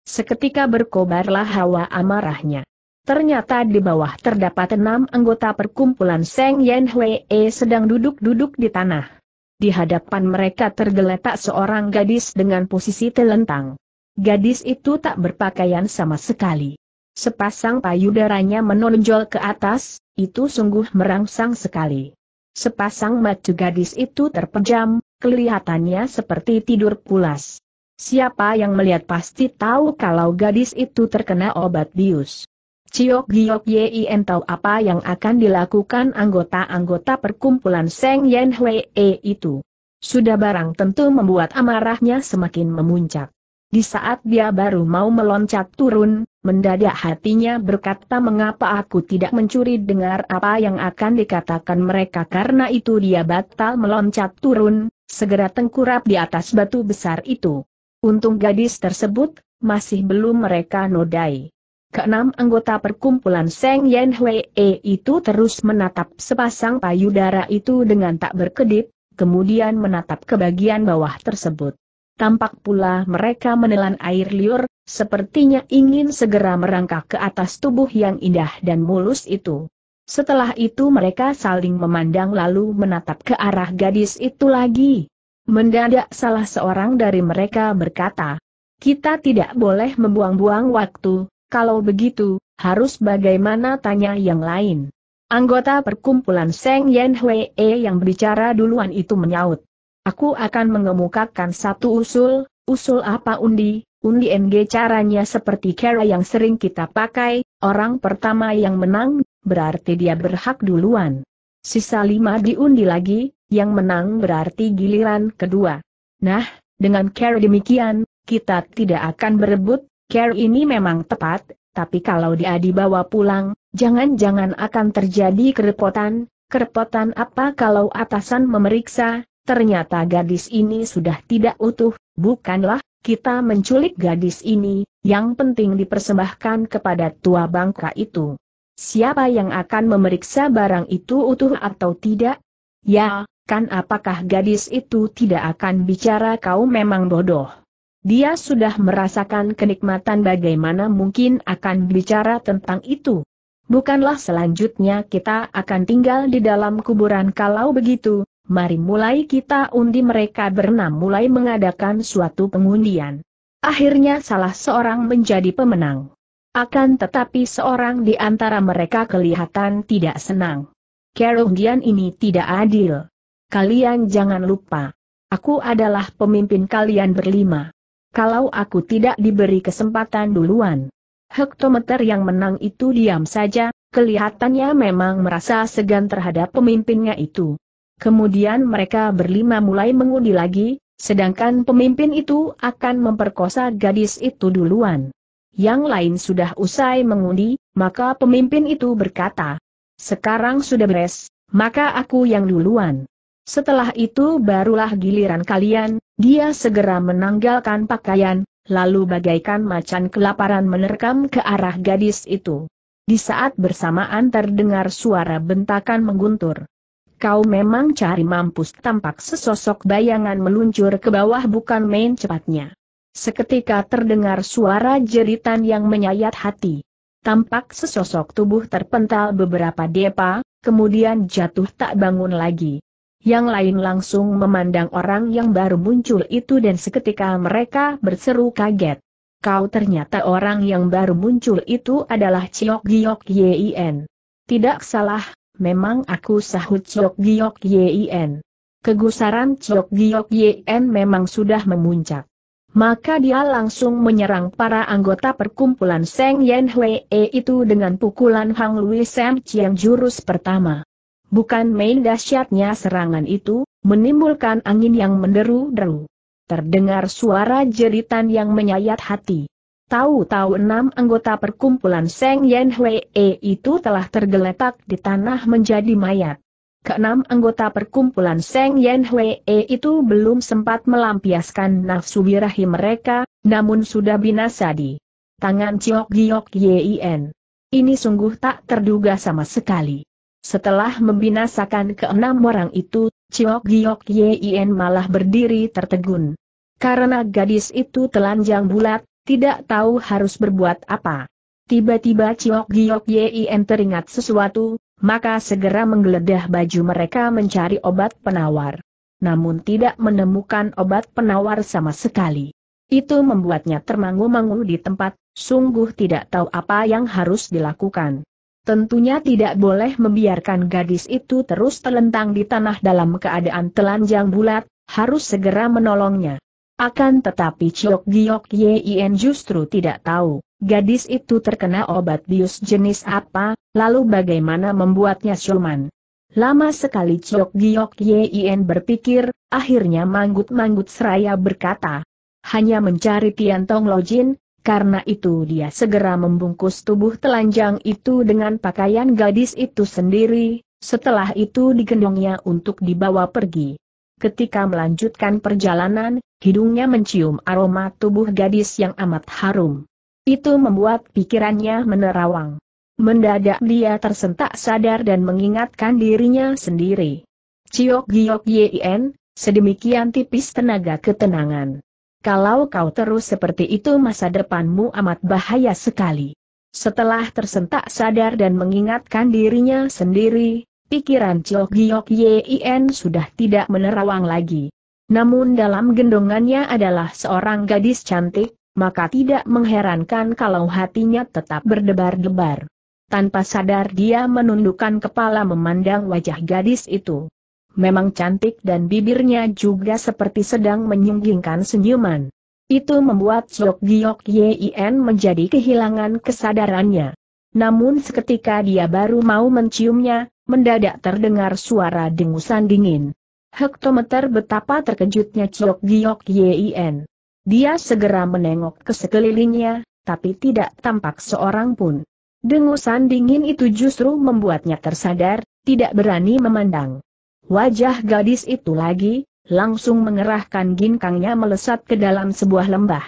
Seketika berkobarlah hawa amarahnya. Ternyata di bawah terdapat enam anggota perkumpulan Seng Yen Hui sedang duduk-duduk di tanah. Di hadapan mereka tergeletak seorang gadis dengan posisi telentang. Gadis itu tak berpakaian sama sekali. Sepasang payudaranya menonjol ke atas, itu sungguh merangsang sekali. Sepasang mata gadis itu terpejam, kelihatannya seperti tidur pulas. Siapa yang melihat pasti tahu kalau gadis itu terkena obat bius. Ciok Giok Yin tahu apa yang akan dilakukan anggota-anggota perkumpulan Seng Yen Hui itu. Sudah barang tentu membuat amarahnya semakin memuncak. Di saat dia baru mau meloncat turun, mendadak hatinya berkata mengapa aku tidak mencuri dengar apa yang akan dikatakan mereka karena itu dia batal meloncat turun, segera tengkurap di atas batu besar itu. Untung gadis tersebut, masih belum mereka nodai. Keenam anggota perkumpulan Seng Yen Hui itu terus menatap sepasang payudara itu dengan tak berkedip, kemudian menatap ke bagian bawah tersebut. Tampak pula mereka menelan air liur, sepertinya ingin segera merangkak ke atas tubuh yang indah dan mulus itu. Setelah itu mereka saling memandang lalu menatap ke arah gadis itu lagi. Mendadak salah seorang dari mereka berkata, kita tidak boleh membuang-buang waktu, kalau begitu, harus bagaimana tanya yang lain. Anggota perkumpulan Seng Yen Hui yang bicara duluan itu menyaut. Aku akan mengemukakan satu usul, usul apa undi, undi NG caranya seperti cara yang sering kita pakai, orang pertama yang menang, berarti dia berhak duluan. Sisa lima diundi lagi, yang menang berarti giliran kedua. Nah, dengan cara demikian, kita tidak akan berebut, care ini memang tepat, tapi kalau dia dibawa pulang, jangan-jangan akan terjadi kerepotan, kerepotan apa kalau atasan memeriksa, ternyata gadis ini sudah tidak utuh, bukanlah, kita menculik gadis ini, yang penting dipersembahkan kepada tua bangka itu. Siapa yang akan memeriksa barang itu utuh atau tidak? Ya, kan apakah gadis itu tidak akan bicara kau memang bodoh. Dia sudah merasakan kenikmatan bagaimana mungkin akan bicara tentang itu. Bukanlah selanjutnya kita akan tinggal di dalam kuburan kalau begitu, mari mulai kita undi mereka berenam mulai mengadakan suatu pengundian. Akhirnya salah seorang menjadi pemenang. Akan tetapi seorang di antara mereka kelihatan tidak senang. Kerundian ini tidak adil. Kalian jangan lupa. Aku adalah pemimpin kalian berlima kalau aku tidak diberi kesempatan duluan. Hektometer yang menang itu diam saja, kelihatannya memang merasa segan terhadap pemimpinnya itu. Kemudian mereka berlima mulai mengundi lagi, sedangkan pemimpin itu akan memperkosa gadis itu duluan. Yang lain sudah usai mengundi, maka pemimpin itu berkata, sekarang sudah beres, maka aku yang duluan. Setelah itu barulah giliran kalian, dia segera menanggalkan pakaian, lalu bagaikan macan kelaparan menerkam ke arah gadis itu. Di saat bersamaan terdengar suara bentakan mengguntur. Kau memang cari mampus tampak sesosok bayangan meluncur ke bawah bukan main cepatnya. Seketika terdengar suara jeritan yang menyayat hati. Tampak sesosok tubuh terpental beberapa depa, kemudian jatuh tak bangun lagi yang lain langsung memandang orang yang baru muncul itu dan seketika mereka berseru kaget. Kau ternyata orang yang baru muncul itu adalah Ciok Giok Yin. Tidak salah, memang aku sahut Ciok Giok Yin. Kegusaran Ciok Giok Yin memang sudah memuncak. Maka dia langsung menyerang para anggota perkumpulan Seng Yen Hui itu dengan pukulan Hang Lui Sam Chiang jurus pertama. Bukan main dahsyatnya serangan itu, menimbulkan angin yang menderu-deru. Terdengar suara jeritan yang menyayat hati. Tahu-tahu enam anggota perkumpulan Seng Yen Hui itu telah tergeletak di tanah menjadi mayat. Keenam anggota perkumpulan Seng Yen Hui itu belum sempat melampiaskan nafsu birahi mereka, namun sudah binasa di tangan Ciok Giok Yin. Ini sungguh tak terduga sama sekali. Setelah membinasakan keenam orang itu, Ciok Giok Yin malah berdiri tertegun. Karena gadis itu telanjang bulat, tidak tahu harus berbuat apa. Tiba-tiba Ciok Giok Yin teringat sesuatu, maka segera menggeledah baju mereka mencari obat penawar. Namun tidak menemukan obat penawar sama sekali. Itu membuatnya termangu-mangu di tempat, sungguh tidak tahu apa yang harus dilakukan. Tentunya tidak boleh membiarkan gadis itu terus terlentang di tanah dalam keadaan telanjang bulat, harus segera menolongnya. Akan tetapi Ciok Giok Yin justru tidak tahu, gadis itu terkena obat bius jenis apa, lalu bagaimana membuatnya siuman. Lama sekali Ciok Giok Yin berpikir, akhirnya manggut-manggut seraya berkata, hanya mencari Tiantong Lojin, karena itu dia segera membungkus tubuh telanjang itu dengan pakaian gadis itu sendiri, setelah itu digendongnya untuk dibawa pergi. Ketika melanjutkan perjalanan, hidungnya mencium aroma tubuh gadis yang amat harum. Itu membuat pikirannya menerawang. Mendadak dia tersentak sadar dan mengingatkan dirinya sendiri. Ciok Giok Yen, sedemikian tipis tenaga ketenangan. Kalau kau terus seperti itu masa depanmu amat bahaya sekali. Setelah tersentak sadar dan mengingatkan dirinya sendiri, pikiran Chok Giok Yin sudah tidak menerawang lagi. Namun dalam gendongannya adalah seorang gadis cantik, maka tidak mengherankan kalau hatinya tetap berdebar-debar. Tanpa sadar dia menundukkan kepala memandang wajah gadis itu memang cantik dan bibirnya juga seperti sedang menyunggingkan senyuman. Itu membuat Chok Giok Yin menjadi kehilangan kesadarannya. Namun seketika dia baru mau menciumnya, mendadak terdengar suara dengusan dingin. Hektometer betapa terkejutnya Chok Giok Yin. Dia segera menengok ke sekelilingnya, tapi tidak tampak seorang pun. Dengusan dingin itu justru membuatnya tersadar, tidak berani memandang. Wajah gadis itu lagi, langsung mengerahkan ginkangnya melesat ke dalam sebuah lembah.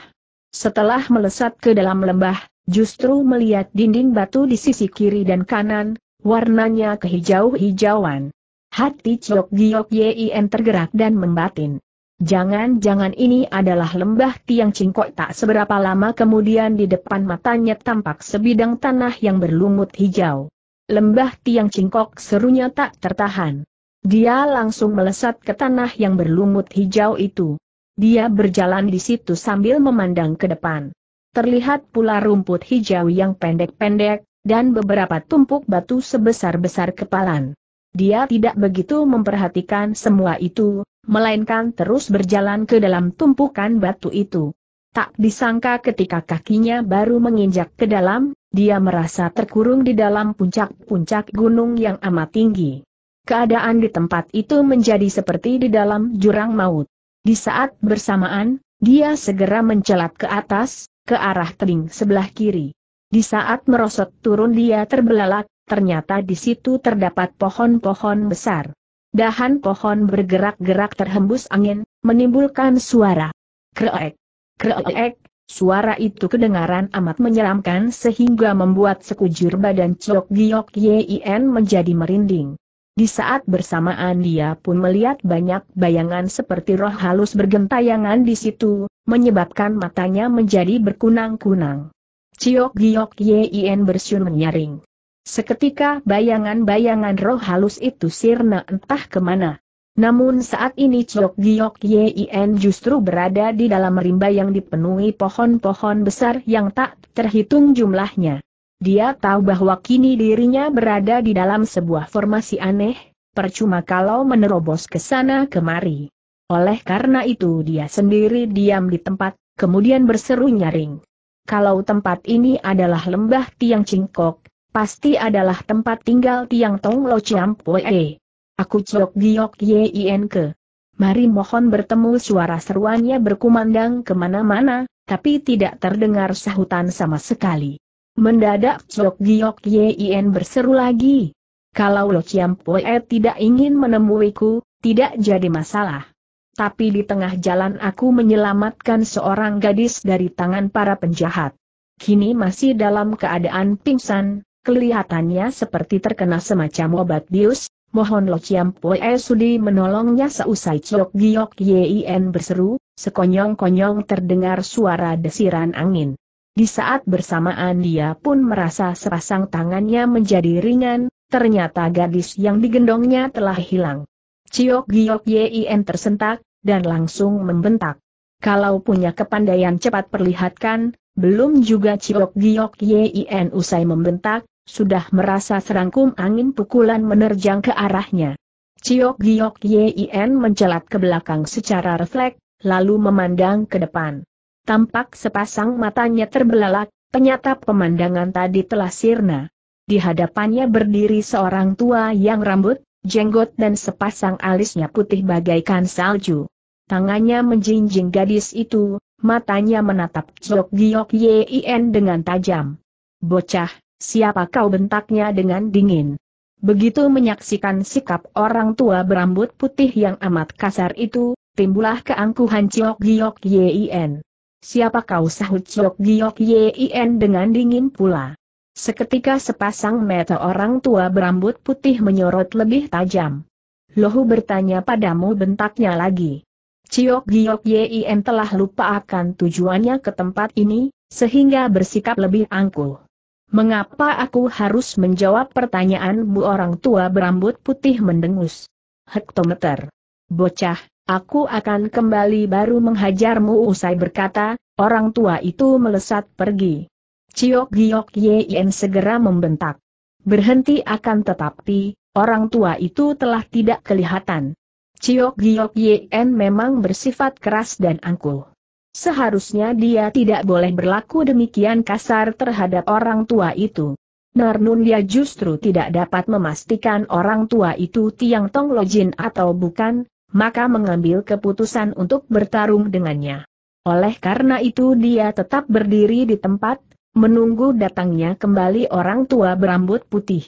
Setelah melesat ke dalam lembah, justru melihat dinding batu di sisi kiri dan kanan, warnanya kehijau-hijauan. Hati Chok Giok Yin tergerak dan membatin. Jangan-jangan ini adalah lembah tiang cingkok tak seberapa lama kemudian di depan matanya tampak sebidang tanah yang berlumut hijau. Lembah tiang cingkok serunya tak tertahan. Dia langsung melesat ke tanah yang berlumut hijau itu. Dia berjalan di situ sambil memandang ke depan. Terlihat pula rumput hijau yang pendek-pendek, dan beberapa tumpuk batu sebesar-besar kepalan. Dia tidak begitu memperhatikan semua itu, melainkan terus berjalan ke dalam tumpukan batu itu. Tak disangka ketika kakinya baru menginjak ke dalam, dia merasa terkurung di dalam puncak-puncak gunung yang amat tinggi. Keadaan di tempat itu menjadi seperti di dalam jurang maut. Di saat bersamaan, dia segera mencelat ke atas, ke arah teling sebelah kiri. Di saat merosot turun dia terbelalak, ternyata di situ terdapat pohon-pohon besar. Dahan pohon bergerak-gerak terhembus angin, menimbulkan suara. Kreek, kreek, suara itu kedengaran amat menyeramkan sehingga membuat sekujur badan Chok Giok Yin menjadi merinding. Di saat bersamaan dia pun melihat banyak bayangan seperti roh halus bergentayangan di situ, menyebabkan matanya menjadi berkunang-kunang. Ciok Giok Yin bersyun menyaring. Seketika bayangan-bayangan roh halus itu sirna entah ke mana. Namun saat ini Ciok Giok Yin justru berada di dalam rimba yang dipenuhi pohon-pohon besar yang tak terhitung jumlahnya. Dia tahu bahwa kini dirinya berada di dalam sebuah formasi aneh, percuma kalau menerobos ke sana kemari. Oleh karena itu dia sendiri diam di tempat, kemudian berseru nyaring. Kalau tempat ini adalah lembah tiang cingkok, pasti adalah tempat tinggal tiang tong lo poe. Aku cok giok yin ke. Mari mohon bertemu suara seruannya berkumandang ke mana-mana, tapi tidak terdengar sahutan sama sekali. Mendadak Chok Giok Yin berseru lagi. Kalau Lo Chiam Poe tidak ingin menemuiku, tidak jadi masalah. Tapi di tengah jalan aku menyelamatkan seorang gadis dari tangan para penjahat. Kini masih dalam keadaan pingsan, kelihatannya seperti terkena semacam obat bius, mohon Lo Chiam Poe sudi menolongnya seusai Chok Giok Yin berseru, sekonyong-konyong terdengar suara desiran angin. Di saat bersamaan dia pun merasa sepasang tangannya menjadi ringan, ternyata gadis yang digendongnya telah hilang. Ciok Giok Yin tersentak, dan langsung membentak. Kalau punya kepandaian cepat perlihatkan, belum juga Ciok Giok Yin usai membentak, sudah merasa serangkum angin pukulan menerjang ke arahnya. Ciok Giok Yin mencelat ke belakang secara refleks, lalu memandang ke depan. Tampak sepasang matanya terbelalak, ternyata pemandangan tadi telah sirna. Di hadapannya berdiri seorang tua yang rambut, jenggot dan sepasang alisnya putih bagaikan salju. Tangannya menjinjing gadis itu, matanya menatap Chok Giok Yin dengan tajam. Bocah, siapa kau bentaknya dengan dingin? Begitu menyaksikan sikap orang tua berambut putih yang amat kasar itu, timbullah keangkuhan Chok Giok Yin. Siapa kau sahut Chok Giok Yin dengan dingin pula. Seketika sepasang mata orang tua berambut putih menyorot lebih tajam. Lohu bertanya padamu bentaknya lagi. Ciok Giok Yin telah lupa akan tujuannya ke tempat ini, sehingga bersikap lebih angkuh. Mengapa aku harus menjawab pertanyaanmu orang tua berambut putih mendengus? Hektometer. Bocah, Aku akan kembali baru menghajarmu usai berkata, orang tua itu melesat pergi. Ciok Giok Yen segera membentak. Berhenti akan tetapi, orang tua itu telah tidak kelihatan. Ciok Giok Yen memang bersifat keras dan angkuh. Seharusnya dia tidak boleh berlaku demikian kasar terhadap orang tua itu. Narnun dia justru tidak dapat memastikan orang tua itu Tiang Tong Lojin atau bukan, maka mengambil keputusan untuk bertarung dengannya. Oleh karena itu dia tetap berdiri di tempat, menunggu datangnya kembali orang tua berambut putih.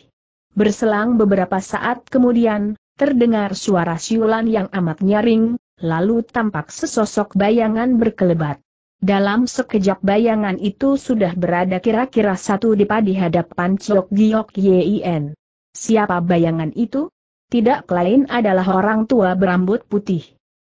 Berselang beberapa saat kemudian, terdengar suara siulan yang amat nyaring, lalu tampak sesosok bayangan berkelebat. Dalam sekejap bayangan itu sudah berada kira-kira satu dipa di hadapan Chok Giok Yin. Siapa bayangan itu? tidak lain adalah orang tua berambut putih.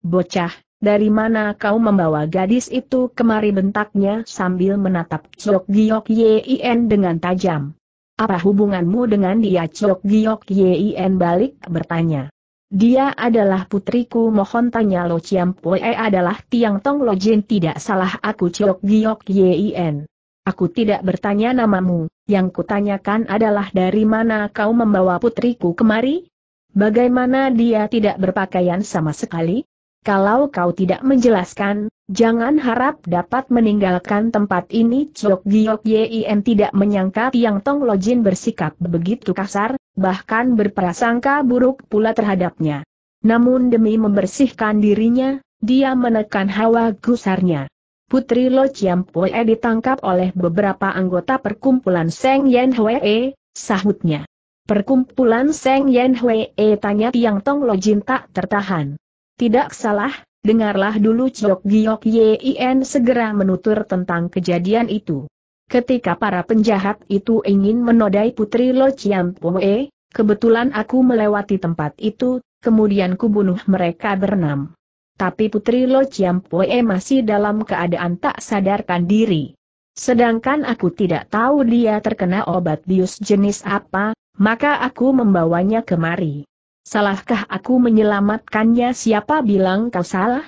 Bocah, dari mana kau membawa gadis itu kemari bentaknya sambil menatap Chok Giok Yin dengan tajam. Apa hubunganmu dengan dia Chok Giok Yin balik bertanya. Dia adalah putriku mohon tanya Lo Chiam Poe adalah Tiang Tong Lo Jin tidak salah aku Chok Giok Yin. Aku tidak bertanya namamu, yang kutanyakan adalah dari mana kau membawa putriku kemari? Bagaimana dia tidak berpakaian sama sekali? Kalau kau tidak menjelaskan, jangan harap dapat meninggalkan tempat ini. Chok Giok Yin tidak menyangka Tiang Tong Lojin bersikap begitu kasar, bahkan berprasangka buruk pula terhadapnya. Namun demi membersihkan dirinya, dia menekan hawa gusarnya. Putri Lo Chiam Poe ditangkap oleh beberapa anggota perkumpulan Seng Yen Hwee, sahutnya. Perkumpulan Seng Yen Hui e tanya Tiang Tong Lo Jin tak tertahan. Tidak salah, dengarlah dulu Chok Giok Yin segera menutur tentang kejadian itu. Ketika para penjahat itu ingin menodai Putri Lo Chiam Pue, kebetulan aku melewati tempat itu, kemudian kubunuh mereka berenam. Tapi Putri Lo Chiam Pue masih dalam keadaan tak sadarkan diri. Sedangkan aku tidak tahu dia terkena obat bius jenis apa, maka aku membawanya kemari. Salahkah aku menyelamatkannya siapa bilang kau salah?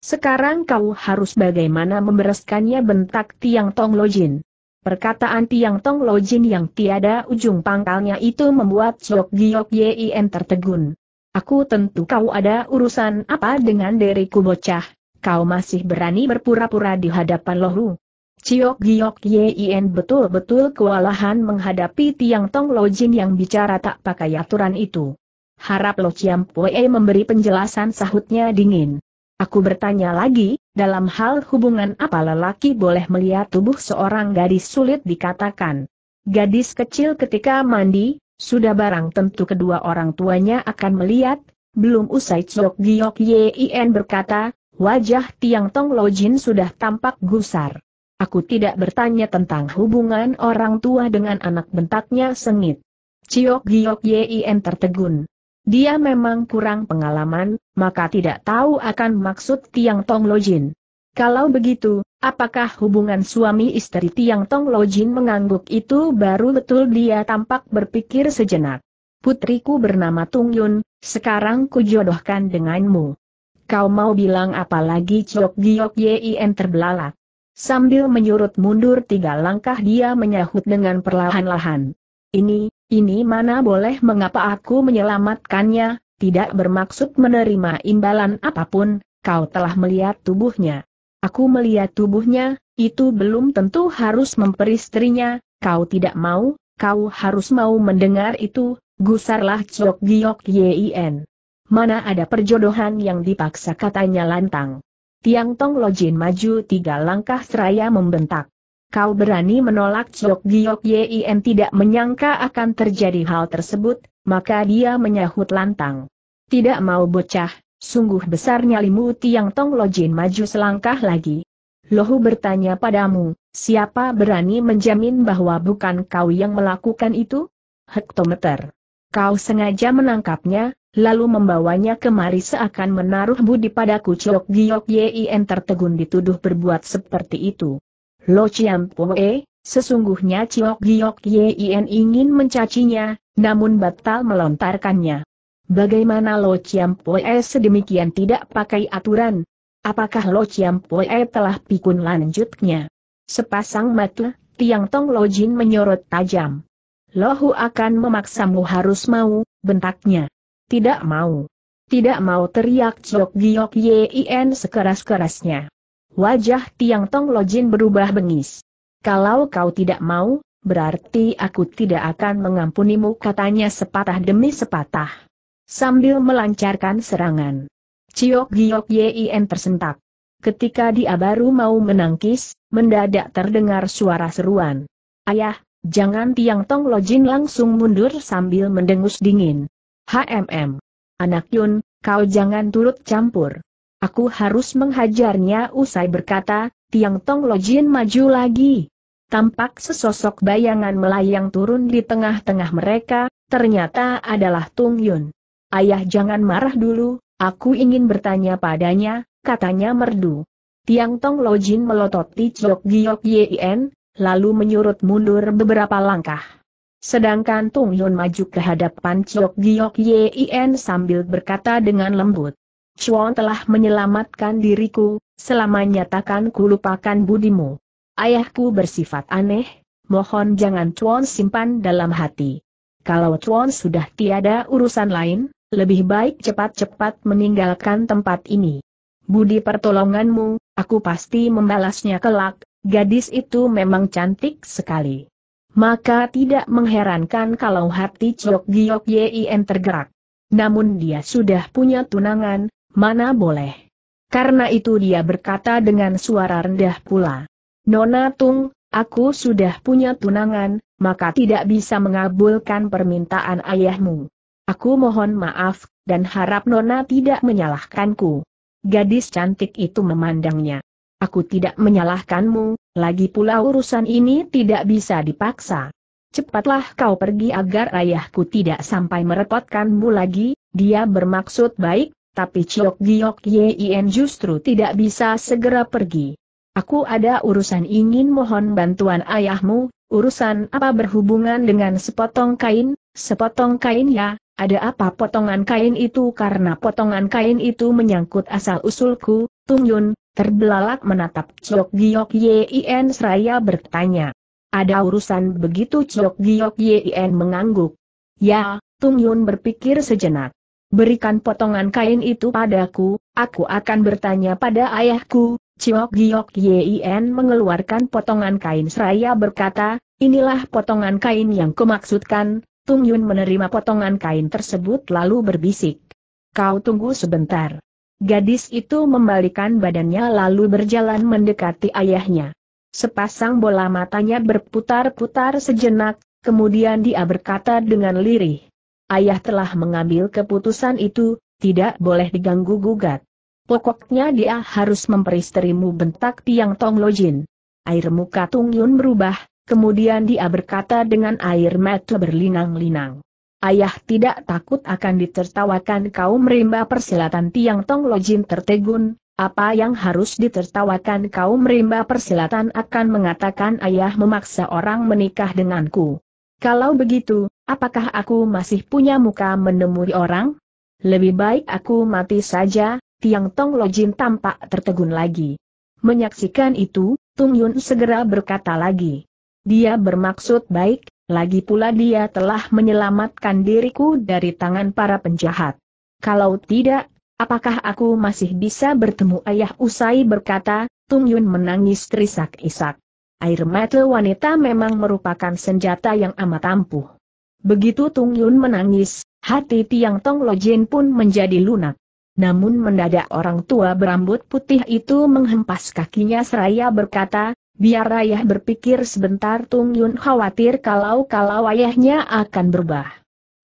Sekarang kau harus bagaimana membereskannya bentak Tiang Tong Lojin. Perkataan Tiang Tong Lojin yang tiada ujung pangkalnya itu membuat Chok Giok Yin tertegun. Aku tentu kau ada urusan apa dengan diriku bocah, kau masih berani berpura-pura di hadapan Lohu. Ciok Giok Yin betul-betul kewalahan menghadapi Tiang Tong Lo Jin yang bicara tak pakai aturan itu. Harap Lo Chiam Pue memberi penjelasan sahutnya dingin. Aku bertanya lagi, dalam hal hubungan apa lelaki boleh melihat tubuh seorang gadis sulit dikatakan. Gadis kecil ketika mandi, sudah barang tentu kedua orang tuanya akan melihat, belum usai Ciok Giok Yin berkata, wajah Tiang Tong Lo Jin sudah tampak gusar. Aku tidak bertanya tentang hubungan orang tua dengan anak bentaknya sengit. Ciok Giok Yin tertegun. Dia memang kurang pengalaman, maka tidak tahu akan maksud Tiang Tong Lojin. Kalau begitu, apakah hubungan suami istri Tiang Tong Lojin mengangguk itu baru betul dia tampak berpikir sejenak. Putriku bernama Tung Yun, sekarang kujodohkan denganmu. Kau mau bilang apa lagi Ciok Giok Yin terbelalak. Sambil menyurut mundur tiga langkah dia menyahut dengan perlahan-lahan. Ini, ini mana boleh mengapa aku menyelamatkannya, tidak bermaksud menerima imbalan apa pun, kau telah melihat tubuhnya. Aku melihat tubuhnya, itu belum tentu harus memperistrinya, kau tidak mau, kau harus mau mendengar itu, gusarlah Chok Giok Yin. Mana ada perjodohan yang dipaksa katanya lantang. Tiang Tong Lojin maju tiga langkah seraya membentak. Kau berani menolak Chok Giok Yin tidak menyangka akan terjadi hal tersebut, maka dia menyahut lantang. Tidak mau bocah, Sungguh besarnya limu Tiang Tong Lojin maju selangkah lagi. Lohu bertanya padamu, siapa berani menjamin bahwa bukan kau yang melakukan itu? Hektometer. Kau sengaja menangkapnya, lalu membawanya kemari seakan menaruh budi padaku Cok Giok Yin tertegun dituduh berbuat seperti itu. Lo Chiam Poe, sesungguhnya Ciok Giok Yin ingin mencacinya, namun batal melontarkannya. Bagaimana Lo Chiam Poe sedemikian tidak pakai aturan? Apakah Lo Chiam Poe telah pikun lanjutnya? Sepasang mata, Tiang Tong Lojin menyorot tajam. Lohu akan memaksamu harus mau, bentaknya. Tidak mau. Tidak mau teriak Ciok Giok Yin sekeras-kerasnya. Wajah Tiang Tong Lojin berubah bengis. Kalau kau tidak mau, berarti aku tidak akan mengampunimu katanya sepatah demi sepatah sambil melancarkan serangan. Ciok Giok Yin tersentak. Ketika dia baru mau menangkis, mendadak terdengar suara seruan. Ayah, jangan Tiang Tong Lojin langsung mundur sambil mendengus dingin. HMM. Anak Yun, kau jangan turut campur. Aku harus menghajarnya usai berkata, Tiang Tong Lojin maju lagi. Tampak sesosok bayangan melayang turun di tengah-tengah mereka, ternyata adalah Tung Yun. Ayah jangan marah dulu, aku ingin bertanya padanya, katanya merdu. Tiang Tong Lojin melototi Ciok Giok Yin, lalu menyurut mundur beberapa langkah. Sedangkan Tung Yun maju ke hadapan Ciok Giok Yin sambil berkata dengan lembut. Chuan telah menyelamatkan diriku, selamanya takkan kulupakan budimu. Ayahku bersifat aneh, mohon jangan Chuan simpan dalam hati. Kalau Chuan sudah tiada urusan lain, lebih baik cepat-cepat meninggalkan tempat ini. Budi pertolonganmu, aku pasti membalasnya kelak, gadis itu memang cantik sekali. Maka tidak mengherankan kalau hati Chok Giok Yin tergerak. Namun dia sudah punya tunangan, mana boleh. Karena itu dia berkata dengan suara rendah pula. Nona Tung, aku sudah punya tunangan, maka tidak bisa mengabulkan permintaan ayahmu. Aku mohon maaf, dan harap Nona tidak menyalahkanku. Gadis cantik itu memandangnya. Aku tidak menyalahkanmu, lagi pula urusan ini tidak bisa dipaksa. Cepatlah kau pergi agar ayahku tidak sampai merepotkanmu lagi, dia bermaksud baik, tapi Ciok Giok Yin justru tidak bisa segera pergi. Aku ada urusan ingin mohon bantuan ayahmu, urusan apa berhubungan dengan sepotong kain, sepotong kain ya, ada apa potongan kain itu karena potongan kain itu menyangkut asal-usulku, Tung Yun, terbelalak menatap Chok Giok Yin seraya bertanya. Ada urusan begitu Chok Giok Yin mengangguk. Ya, Tung Yun berpikir sejenak. Berikan potongan kain itu padaku, aku akan bertanya pada ayahku. Chok Giok Yin mengeluarkan potongan kain seraya berkata, inilah potongan kain yang kumaksudkan, Tung Yun menerima potongan kain tersebut lalu berbisik. Kau tunggu sebentar. Gadis itu membalikan badannya lalu berjalan mendekati ayahnya. Sepasang bola matanya berputar-putar sejenak, kemudian dia berkata dengan lirih. Ayah telah mengambil keputusan itu, tidak boleh diganggu-gugat. Pokoknya dia harus memperistrimu bentak Tiang Tong Lojin. Air muka Tung Yun berubah, Kemudian dia berkata dengan air mata berlinang-linang. Ayah tidak takut akan ditertawakan kaum rimba persilatan Tiang Tong Lojin tertegun, apa yang harus ditertawakan kaum rimba persilatan akan mengatakan ayah memaksa orang menikah denganku. Kalau begitu, apakah aku masih punya muka menemui orang? Lebih baik aku mati saja, Tiang Tong Lojin tampak tertegun lagi. Menyaksikan itu, Tung Yun segera berkata lagi. Dia bermaksud baik, lagi pula dia telah menyelamatkan diriku dari tangan para penjahat. Kalau tidak, apakah aku masih bisa bertemu ayah usai berkata, Tung Yun menangis terisak-isak. Air mata wanita memang merupakan senjata yang amat ampuh. Begitu Tung Yun menangis, hati Tiang Tong Lojin pun menjadi lunak. Namun mendadak orang tua berambut putih itu menghempas kakinya seraya berkata, biar ayah berpikir sebentar Tung Yun khawatir kalau-kalau ayahnya akan berubah.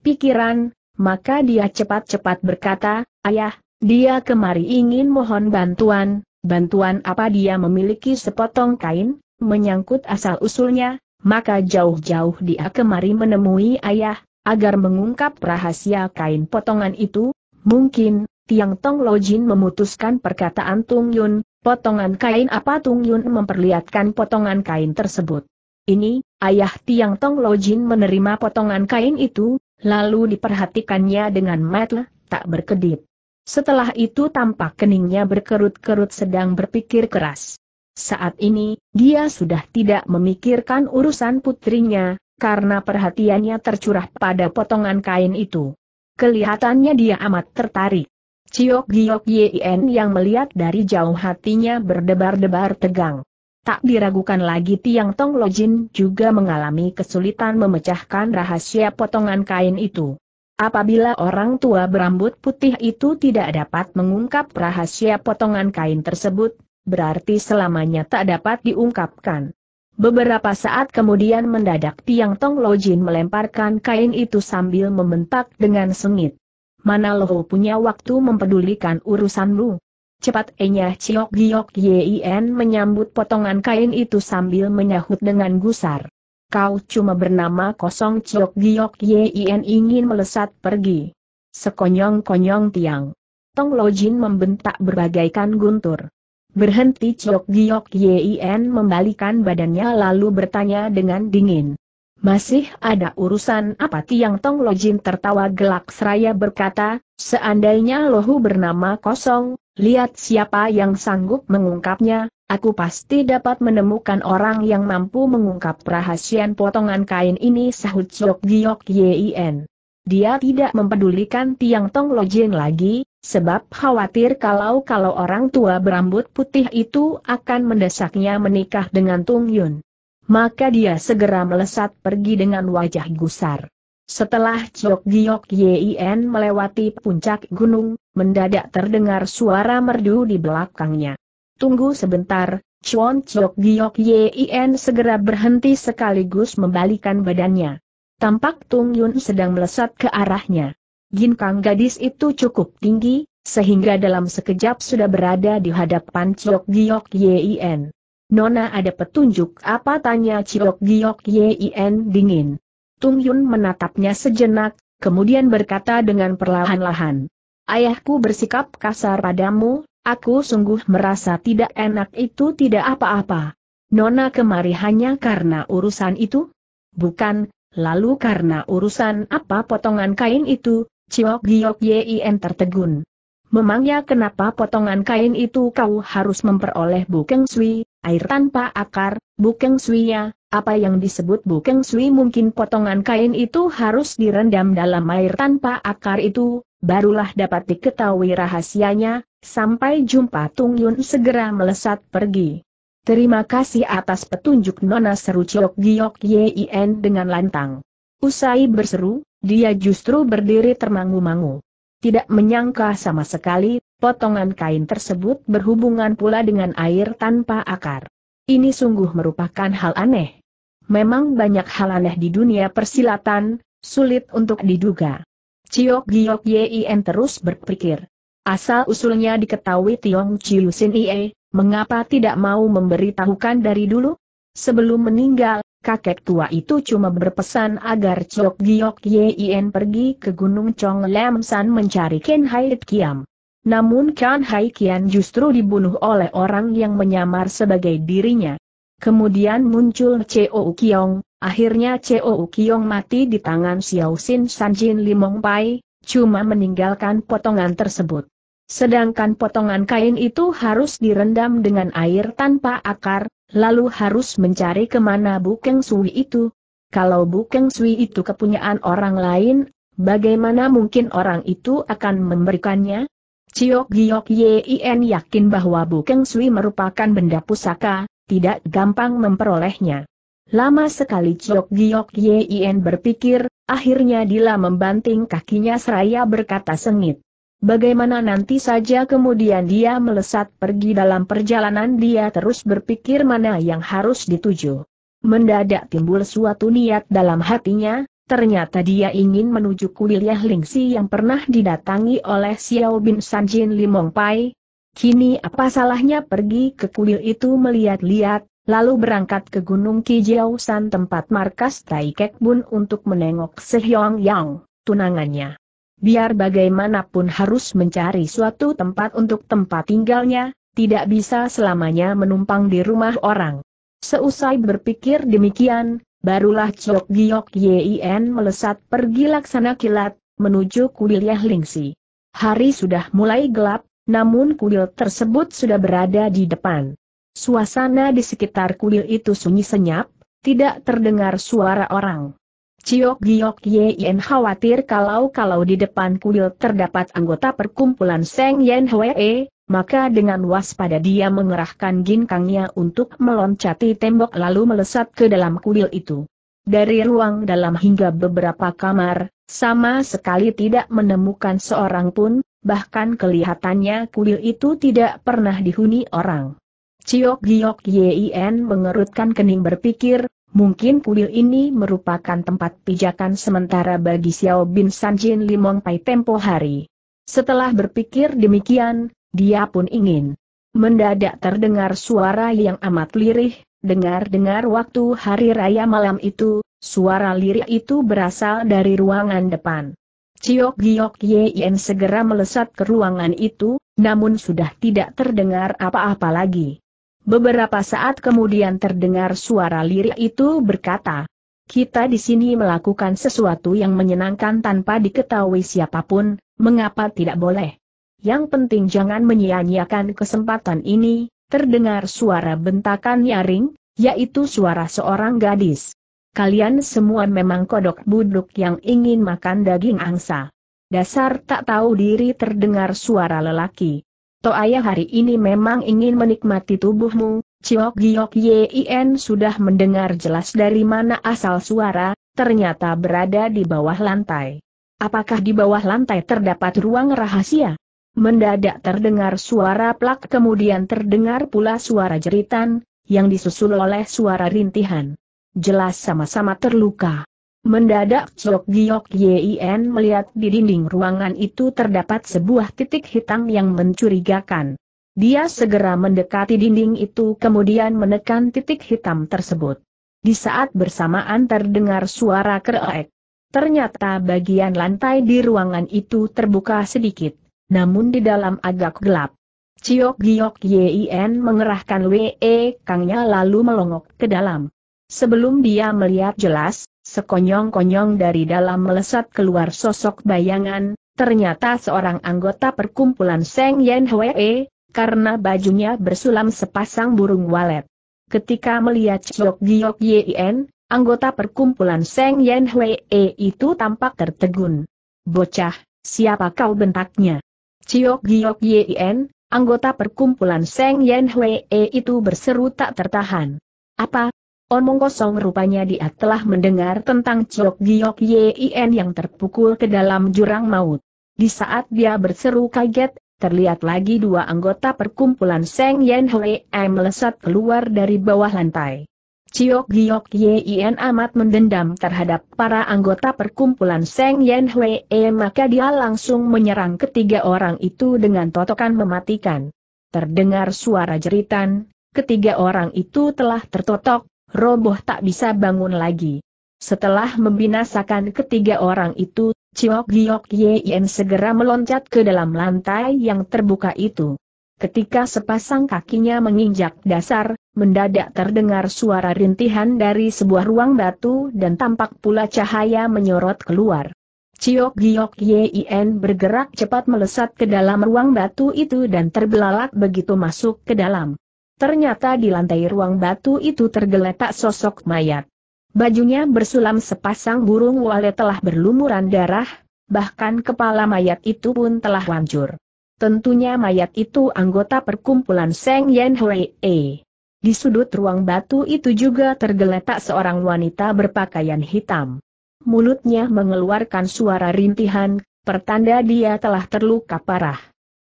Pikiran, maka dia cepat-cepat berkata, ayah, dia kemari ingin mohon bantuan, bantuan apa dia memiliki sepotong kain, menyangkut asal-usulnya, maka jauh-jauh dia kemari menemui ayah, agar mengungkap rahasia kain potongan itu, mungkin, Tiang Tong Lojin memutuskan perkataan Tung Yun, potongan kain apa Tung Yun memperlihatkan potongan kain tersebut. Ini, ayah Tiang Tong Lojin menerima potongan kain itu, lalu diperhatikannya dengan mata, tak berkedip. Setelah itu tampak keningnya berkerut-kerut sedang berpikir keras. Saat ini, dia sudah tidak memikirkan urusan putrinya, karena perhatiannya tercurah pada potongan kain itu. Kelihatannya dia amat tertarik. Ciok Giok Yen yang melihat dari jauh hatinya berdebar-debar tegang. Tak diragukan lagi Tiang Tong Lojin juga mengalami kesulitan memecahkan rahasia potongan kain itu. Apabila orang tua berambut putih itu tidak dapat mengungkap rahasia potongan kain tersebut, berarti selamanya tak dapat diungkapkan. Beberapa saat kemudian mendadak Tiang Tong Lojin melemparkan kain itu sambil membentak dengan sengit mana lo punya waktu mempedulikan urusanmu? Cepat enya Ciok Giok Yin menyambut potongan kain itu sambil menyahut dengan gusar. Kau cuma bernama kosong Ciok Giok Yin ingin melesat pergi. Sekonyong-konyong tiang. Tong Lojin membentak berbagaikan guntur. Berhenti Ciok Giok Yin membalikan badannya lalu bertanya dengan dingin. Masih ada urusan apa Tiang Tong Lojin tertawa gelak seraya berkata, seandainya lohu bernama kosong, lihat siapa yang sanggup mengungkapnya, aku pasti dapat menemukan orang yang mampu mengungkap rahasian potongan kain ini sahut Chok Giok Yin. Dia tidak mempedulikan Tiang Tong Lojin lagi, sebab khawatir kalau-kalau orang tua berambut putih itu akan mendesaknya menikah dengan Tung Yun maka dia segera melesat pergi dengan wajah gusar. Setelah Ciok Giok Yin melewati puncak gunung, mendadak terdengar suara merdu di belakangnya. Tunggu sebentar, Chuan Ciok Giok Yin segera berhenti sekaligus membalikan badannya. Tampak Tung Yun sedang melesat ke arahnya. Ginkang gadis itu cukup tinggi, sehingga dalam sekejap sudah berada di hadapan Ciok Giok Yin. Nona ada petunjuk apa tanya Ciok Giok Yin dingin. Tung Yun menatapnya sejenak, kemudian berkata dengan perlahan-lahan. Ayahku bersikap kasar padamu, aku sungguh merasa tidak enak itu tidak apa-apa. Nona kemari hanya karena urusan itu? Bukan, lalu karena urusan apa potongan kain itu, Ciok Giok Yin tertegun. Memangnya kenapa potongan kain itu kau harus memperoleh Bukeng Sui, air tanpa akar, Bukeng Sui ya, apa yang disebut Bukeng Sui mungkin potongan kain itu harus direndam dalam air tanpa akar itu, barulah dapat diketahui rahasianya, sampai jumpa Tung Yun segera melesat pergi. Terima kasih atas petunjuk Nona seru Ciok Giok Yin dengan lantang. Usai berseru, dia justru berdiri termangu-mangu tidak menyangka sama sekali, potongan kain tersebut berhubungan pula dengan air tanpa akar. Ini sungguh merupakan hal aneh. Memang banyak hal aneh di dunia persilatan, sulit untuk diduga. Ciok Giok Yin terus berpikir. Asal usulnya diketahui Tiong Chiu Sin Ie, mengapa tidak mau memberitahukan dari dulu? Sebelum meninggal, kakek tua itu cuma berpesan agar Chok Giok Yin pergi ke Gunung Chong Lam San mencari Ken Haiet Kiam. namun Kan Hai Kian justru dibunuh oleh orang yang menyamar sebagai dirinya. Kemudian muncul Cheo Kiong, akhirnya Cheo Kiong mati di tangan Xiao Sin Sanjin Limong Pai, cuma meninggalkan potongan tersebut. Sedangkan potongan kain itu harus direndam dengan air tanpa akar, lalu harus mencari ke mana Bukeng Sui itu. Kalau Bukeng Sui itu kepunyaan orang lain, bagaimana mungkin orang itu akan memberikannya? Ciok Giok Yin yakin bahwa Bukeng Sui merupakan benda pusaka, tidak gampang memperolehnya. Lama sekali Ciok Giok Yin berpikir, akhirnya Dila membanting kakinya seraya berkata sengit. Bagaimana nanti saja kemudian dia melesat pergi dalam perjalanan dia terus berpikir mana yang harus dituju. Mendadak timbul suatu niat dalam hatinya, ternyata dia ingin menuju kuil Lingsi yang pernah didatangi oleh Xiao bin Sanjin Limong Pai. Kini apa salahnya pergi ke kuil itu melihat-lihat, lalu berangkat ke Gunung Kijiao San tempat markas Tai Kek Bun untuk menengok Sehyong Yang, tunangannya biar bagaimanapun harus mencari suatu tempat untuk tempat tinggalnya, tidak bisa selamanya menumpang di rumah orang. Seusai berpikir demikian, barulah Chok Giok Yin melesat pergi laksana kilat, menuju kuil Lingsi. Hari sudah mulai gelap, namun kuil tersebut sudah berada di depan. Suasana di sekitar kuil itu sunyi senyap, tidak terdengar suara orang. Ciok Giok Yen khawatir kalau-kalau di depan kuil terdapat anggota perkumpulan Seng Yen Hwee, maka dengan waspada dia mengerahkan ginkangnya untuk meloncati tembok lalu melesat ke dalam kuil itu. Dari ruang dalam hingga beberapa kamar, sama sekali tidak menemukan seorang pun, bahkan kelihatannya kuil itu tidak pernah dihuni orang. Ciok Giok Yen mengerutkan kening berpikir, Mungkin kuil ini merupakan tempat pijakan sementara bagi Xiao bin Sanjin Limong Pai tempo hari. Setelah berpikir demikian, dia pun ingin. Mendadak terdengar suara yang amat lirih, dengar-dengar waktu hari raya malam itu, suara lirih itu berasal dari ruangan depan. Ciok Giok Yen segera melesat ke ruangan itu, namun sudah tidak terdengar apa-apa lagi. Beberapa saat kemudian terdengar suara lirik itu berkata, kita di sini melakukan sesuatu yang menyenangkan tanpa diketahui siapa pun, mengapa tidak boleh? Yang penting jangan menyia-nyiakan kesempatan ini, terdengar suara bentakan nyaring, yaitu suara seorang gadis. Kalian semua memang kodok buduk yang ingin makan daging angsa. Dasar tak tahu diri terdengar suara lelaki. Toaya hari ini memang ingin menikmati tubuhmu, Ciok Giok Yin sudah mendengar jelas dari mana asal suara, ternyata berada di bawah lantai. Apakah di bawah lantai terdapat ruang rahasia? Mendadak terdengar suara plak kemudian terdengar pula suara jeritan, yang disusul oleh suara rintihan. Jelas sama-sama terluka. Mendadak Chok Giok Yin melihat di dinding ruangan itu terdapat sebuah titik hitam yang mencurigakan. Dia segera mendekati dinding itu kemudian menekan titik hitam tersebut. Di saat bersamaan terdengar suara kereek. Ternyata bagian lantai di ruangan itu terbuka sedikit, namun di dalam agak gelap. Ciok Giok Yin mengerahkan WE Kangnya lalu melongok ke dalam. Sebelum dia melihat jelas, sekonyong-konyong dari dalam melesat keluar sosok bayangan, ternyata seorang anggota perkumpulan Seng Yen Hwee, karena bajunya bersulam sepasang burung walet. Ketika melihat Chok Giok Yen, anggota perkumpulan Seng Yen Hwee itu tampak tertegun. Bocah, siapa kau bentaknya? Ciok Giok Yen, anggota perkumpulan Seng Yen Hwee itu berseru tak tertahan. Apa, Omong kosong rupanya dia telah mendengar tentang Ciok Giok Yin yang terpukul ke dalam jurang maut. Di saat dia berseru kaget, terlihat lagi dua anggota perkumpulan Seng Yen Hui melesat keluar dari bawah lantai. Ciok Giok Yin amat mendendam terhadap para anggota perkumpulan Seng Yen Hui maka dia langsung menyerang ketiga orang itu dengan totokan mematikan. Terdengar suara jeritan, ketiga orang itu telah tertotok, roboh tak bisa bangun lagi. Setelah membinasakan ketiga orang itu, Ciok Giok Yen segera meloncat ke dalam lantai yang terbuka itu. Ketika sepasang kakinya menginjak dasar, mendadak terdengar suara rintihan dari sebuah ruang batu dan tampak pula cahaya menyorot keluar. Ciok Giok Yen bergerak cepat melesat ke dalam ruang batu itu dan terbelalak begitu masuk ke dalam. Ternyata di lantai ruang batu itu tergeletak sosok mayat. Bajunya bersulam sepasang burung walet telah berlumuran darah, bahkan kepala mayat itu pun telah hancur. Tentunya mayat itu anggota perkumpulan Seng Yen Hui E. Di sudut ruang batu itu juga tergeletak seorang wanita berpakaian hitam. Mulutnya mengeluarkan suara rintihan, pertanda dia telah terluka parah.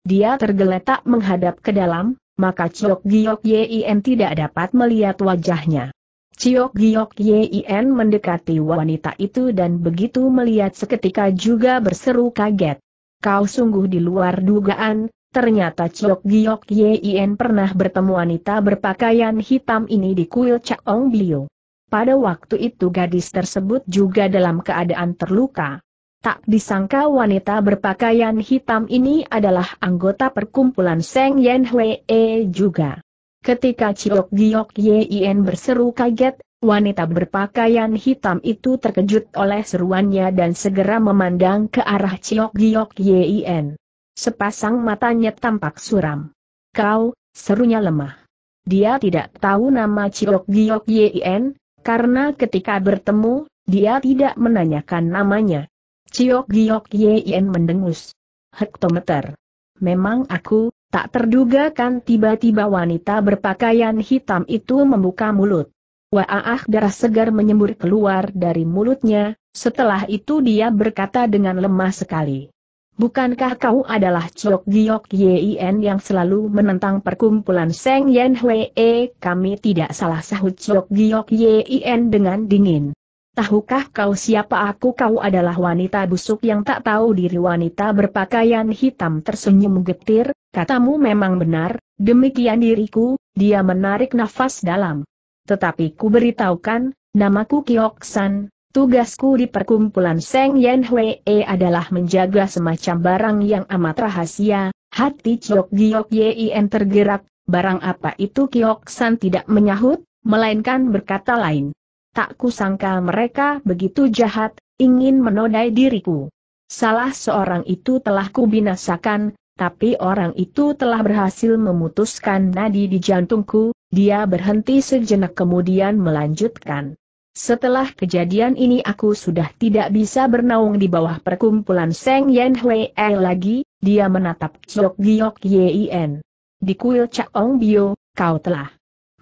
Dia tergeletak menghadap ke dalam, maka Chok Giok Yen tidak dapat melihat wajahnya. Ciok Giok Yen mendekati wanita itu dan begitu melihat seketika juga berseru kaget kau sungguh di luar dugaan, ternyata Chok Giok Yen pernah bertemu wanita berpakaian hitam ini di kuil Ong Blio. Pada waktu itu gadis tersebut juga dalam keadaan terluka. Tak disangka wanita berpakaian hitam ini adalah anggota perkumpulan Seng Yen Hui e juga. Ketika Chok Giok Yen berseru kaget, Wanita berpakaian hitam itu terkejut oleh seruannya dan segera memandang ke arah Ciok Giok Yen. Sepasang matanya tampak suram. Kau, serunya lemah. Dia tidak tahu nama Ciok Giok Yen, karena ketika bertemu, dia tidak menanyakan namanya. Ciok Giok Yen mendengus. Hektometer. Memang aku, tak terduga kan tiba-tiba wanita berpakaian hitam itu membuka mulut. Waah darah segar menyembur keluar dari mulutnya, setelah itu dia berkata dengan lemah sekali. Bukankah kau adalah Chok Giok Yen yang selalu menentang perkumpulan Seng Yen Hui E? Kami tidak salah sahut Chok Giok Yen dengan dingin. Tahukah kau siapa aku? Kau adalah wanita busuk yang tak tahu diri. Wanita berpakaian hitam tersenyum getir, katamu memang benar, demikian diriku, dia menarik nafas dalam. Tetapi ku beritahukan, namaku Kioksan, tugasku di perkumpulan Seng Yen Hui e adalah menjaga semacam barang yang amat rahasia, hati Chok Giok Yen tergerak, barang apa itu? Kioksan tidak menyahut, melainkan berkata lain. Tak kusangka mereka begitu jahat, ingin menodai diriku. Salah seorang itu telah kubinasakan, tapi orang itu telah berhasil memutuskan nadi di jantungku, dia berhenti sejenak kemudian melanjutkan. Setelah kejadian ini aku sudah tidak bisa bernaung di bawah perkumpulan Seng Yen Hui lagi, dia menatap Chok Giok Yen. Di kuil Chak Ong Bio, kau telah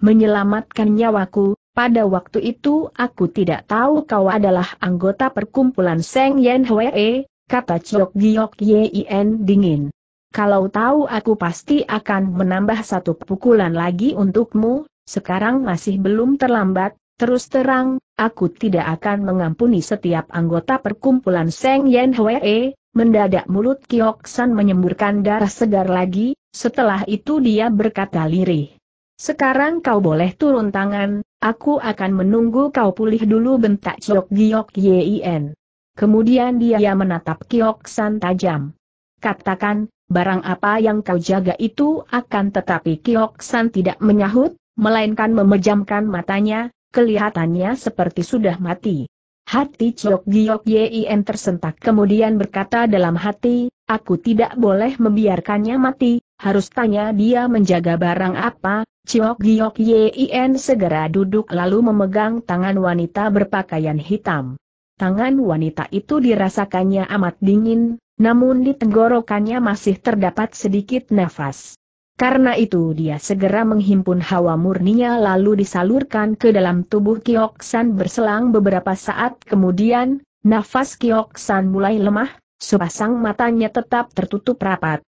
menyelamatkan nyawaku, pada waktu itu aku tidak tahu kau adalah anggota perkumpulan Seng Yen Hui kata Chok Giok Yen dingin. Kalau tahu aku pasti akan menambah satu pukulan lagi untukmu, sekarang masih belum terlambat, terus terang, aku tidak akan mengampuni setiap anggota perkumpulan Seng Yen Hwee, mendadak mulut Kiok San menyemburkan darah segar lagi, setelah itu dia berkata lirih. Sekarang kau boleh turun tangan, aku akan menunggu kau pulih dulu bentak Chok Giok Yen. Kemudian dia menatap Kiok San tajam. Katakan, barang apa yang kau jaga itu akan tetapi Kiok San tidak menyahut, melainkan memejamkan matanya, kelihatannya seperti sudah mati. Hati Chok Giok Yen tersentak kemudian berkata dalam hati, aku tidak boleh membiarkannya mati, harus tanya dia menjaga barang apa, Chok Giok Yen segera duduk lalu memegang tangan wanita berpakaian hitam. Tangan wanita itu dirasakannya amat dingin, namun di tenggorokannya masih terdapat sedikit nafas. Karena itu dia segera menghimpun hawa murninya lalu disalurkan ke dalam tubuh Kioksan berselang beberapa saat kemudian, nafas Kioksan mulai lemah, sepasang matanya tetap tertutup rapat.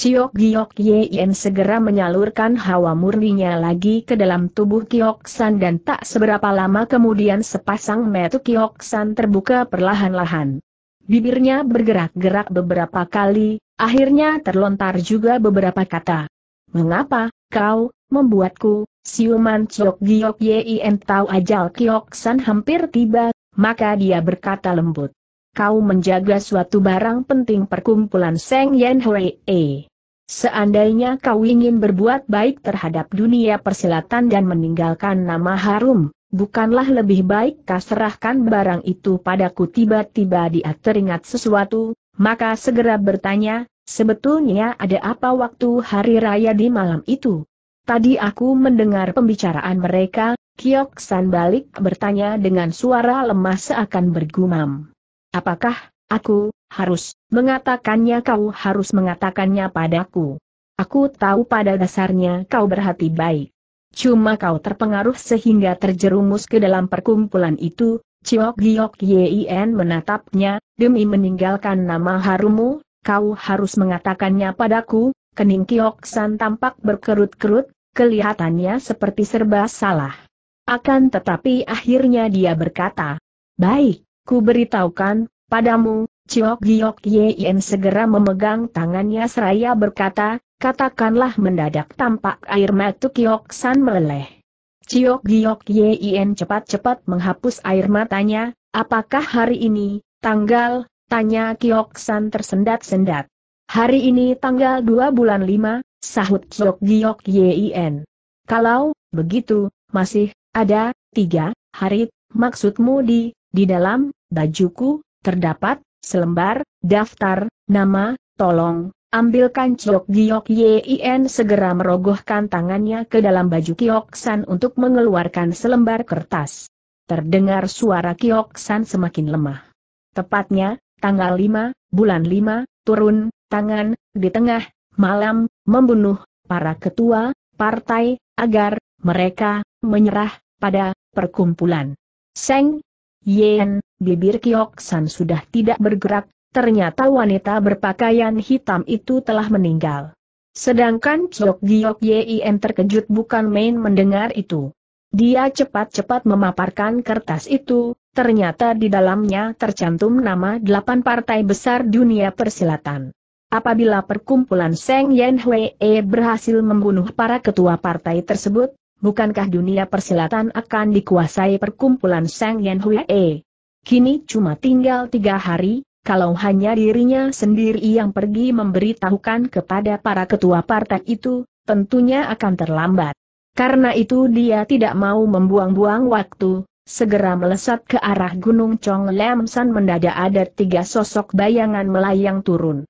Ciok Giok Yen segera menyalurkan hawa murninya lagi ke dalam tubuh Kioksan dan tak seberapa lama kemudian sepasang metu Kioksan terbuka perlahan-lahan. Bibirnya bergerak-gerak beberapa kali, akhirnya terlontar juga beberapa kata. Mengapa, kau, membuatku, siuman Ciok Giok Yen tahu ajal Kiok San hampir tiba, maka dia berkata lembut. kau menjaga suatu barang penting perkumpulan Seng Yen Hui E. Seandainya kau ingin berbuat baik terhadap dunia persilatan dan meninggalkan nama harum, bukanlah lebih baik kau serahkan barang itu padaku tiba-tiba dia teringat sesuatu, maka segera bertanya, sebetulnya ada apa waktu hari raya di malam itu? Tadi aku mendengar pembicaraan mereka, Kiok San balik bertanya dengan suara lemah seakan bergumam. Apakah, aku, harus, mengatakannya kau harus mengatakannya padaku. Aku tahu pada dasarnya kau berhati baik. Cuma kau terpengaruh sehingga terjerumus ke dalam perkumpulan itu, Ciok Giok Yin menatapnya, demi meninggalkan nama harumu, kau harus mengatakannya padaku, kening Kiok San tampak berkerut-kerut, kelihatannya seperti serba salah. Akan tetapi akhirnya dia berkata, Baik, Ku beritahukan, padamu, Ciok Giok Yin segera memegang tangannya seraya berkata, katakanlah mendadak tampak air mata Kiok San meleleh. Ciok Giok Yin cepat-cepat menghapus air matanya, apakah hari ini, tanggal, tanya Kiok San tersendat-sendat. Hari ini tanggal 2 bulan 5, sahut Ciok Giok Yin. Kalau, begitu, masih, ada, tiga, hari, maksudmu di, di dalam, bajuku, terdapat, selembar, daftar, nama, tolong, ambilkan Chok Giok Yin segera merogohkan tangannya ke dalam baju Kiok San untuk mengeluarkan selembar kertas. Terdengar suara Kiok San semakin lemah. Tepatnya, tanggal 5, bulan 5, turun, tangan, di tengah, malam, membunuh, para ketua, partai, agar, mereka, menyerah, pada, perkumpulan. Seng, Yen, bibir Kiok San sudah tidak bergerak, ternyata wanita berpakaian hitam itu telah meninggal. Sedangkan Chok Giok Yen terkejut bukan main mendengar itu. Dia cepat-cepat memaparkan kertas itu, ternyata di dalamnya tercantum nama delapan partai besar dunia persilatan. Apabila perkumpulan Seng Yen Hui berhasil membunuh para ketua partai tersebut, bukankah dunia persilatan akan dikuasai perkumpulan Sang Yan Hui? Kini cuma tinggal tiga hari, kalau hanya dirinya sendiri yang pergi memberitahukan kepada para ketua partai itu, tentunya akan terlambat. Karena itu dia tidak mau membuang-buang waktu, segera melesat ke arah Gunung Chong Lam San mendadak ada tiga sosok bayangan melayang turun.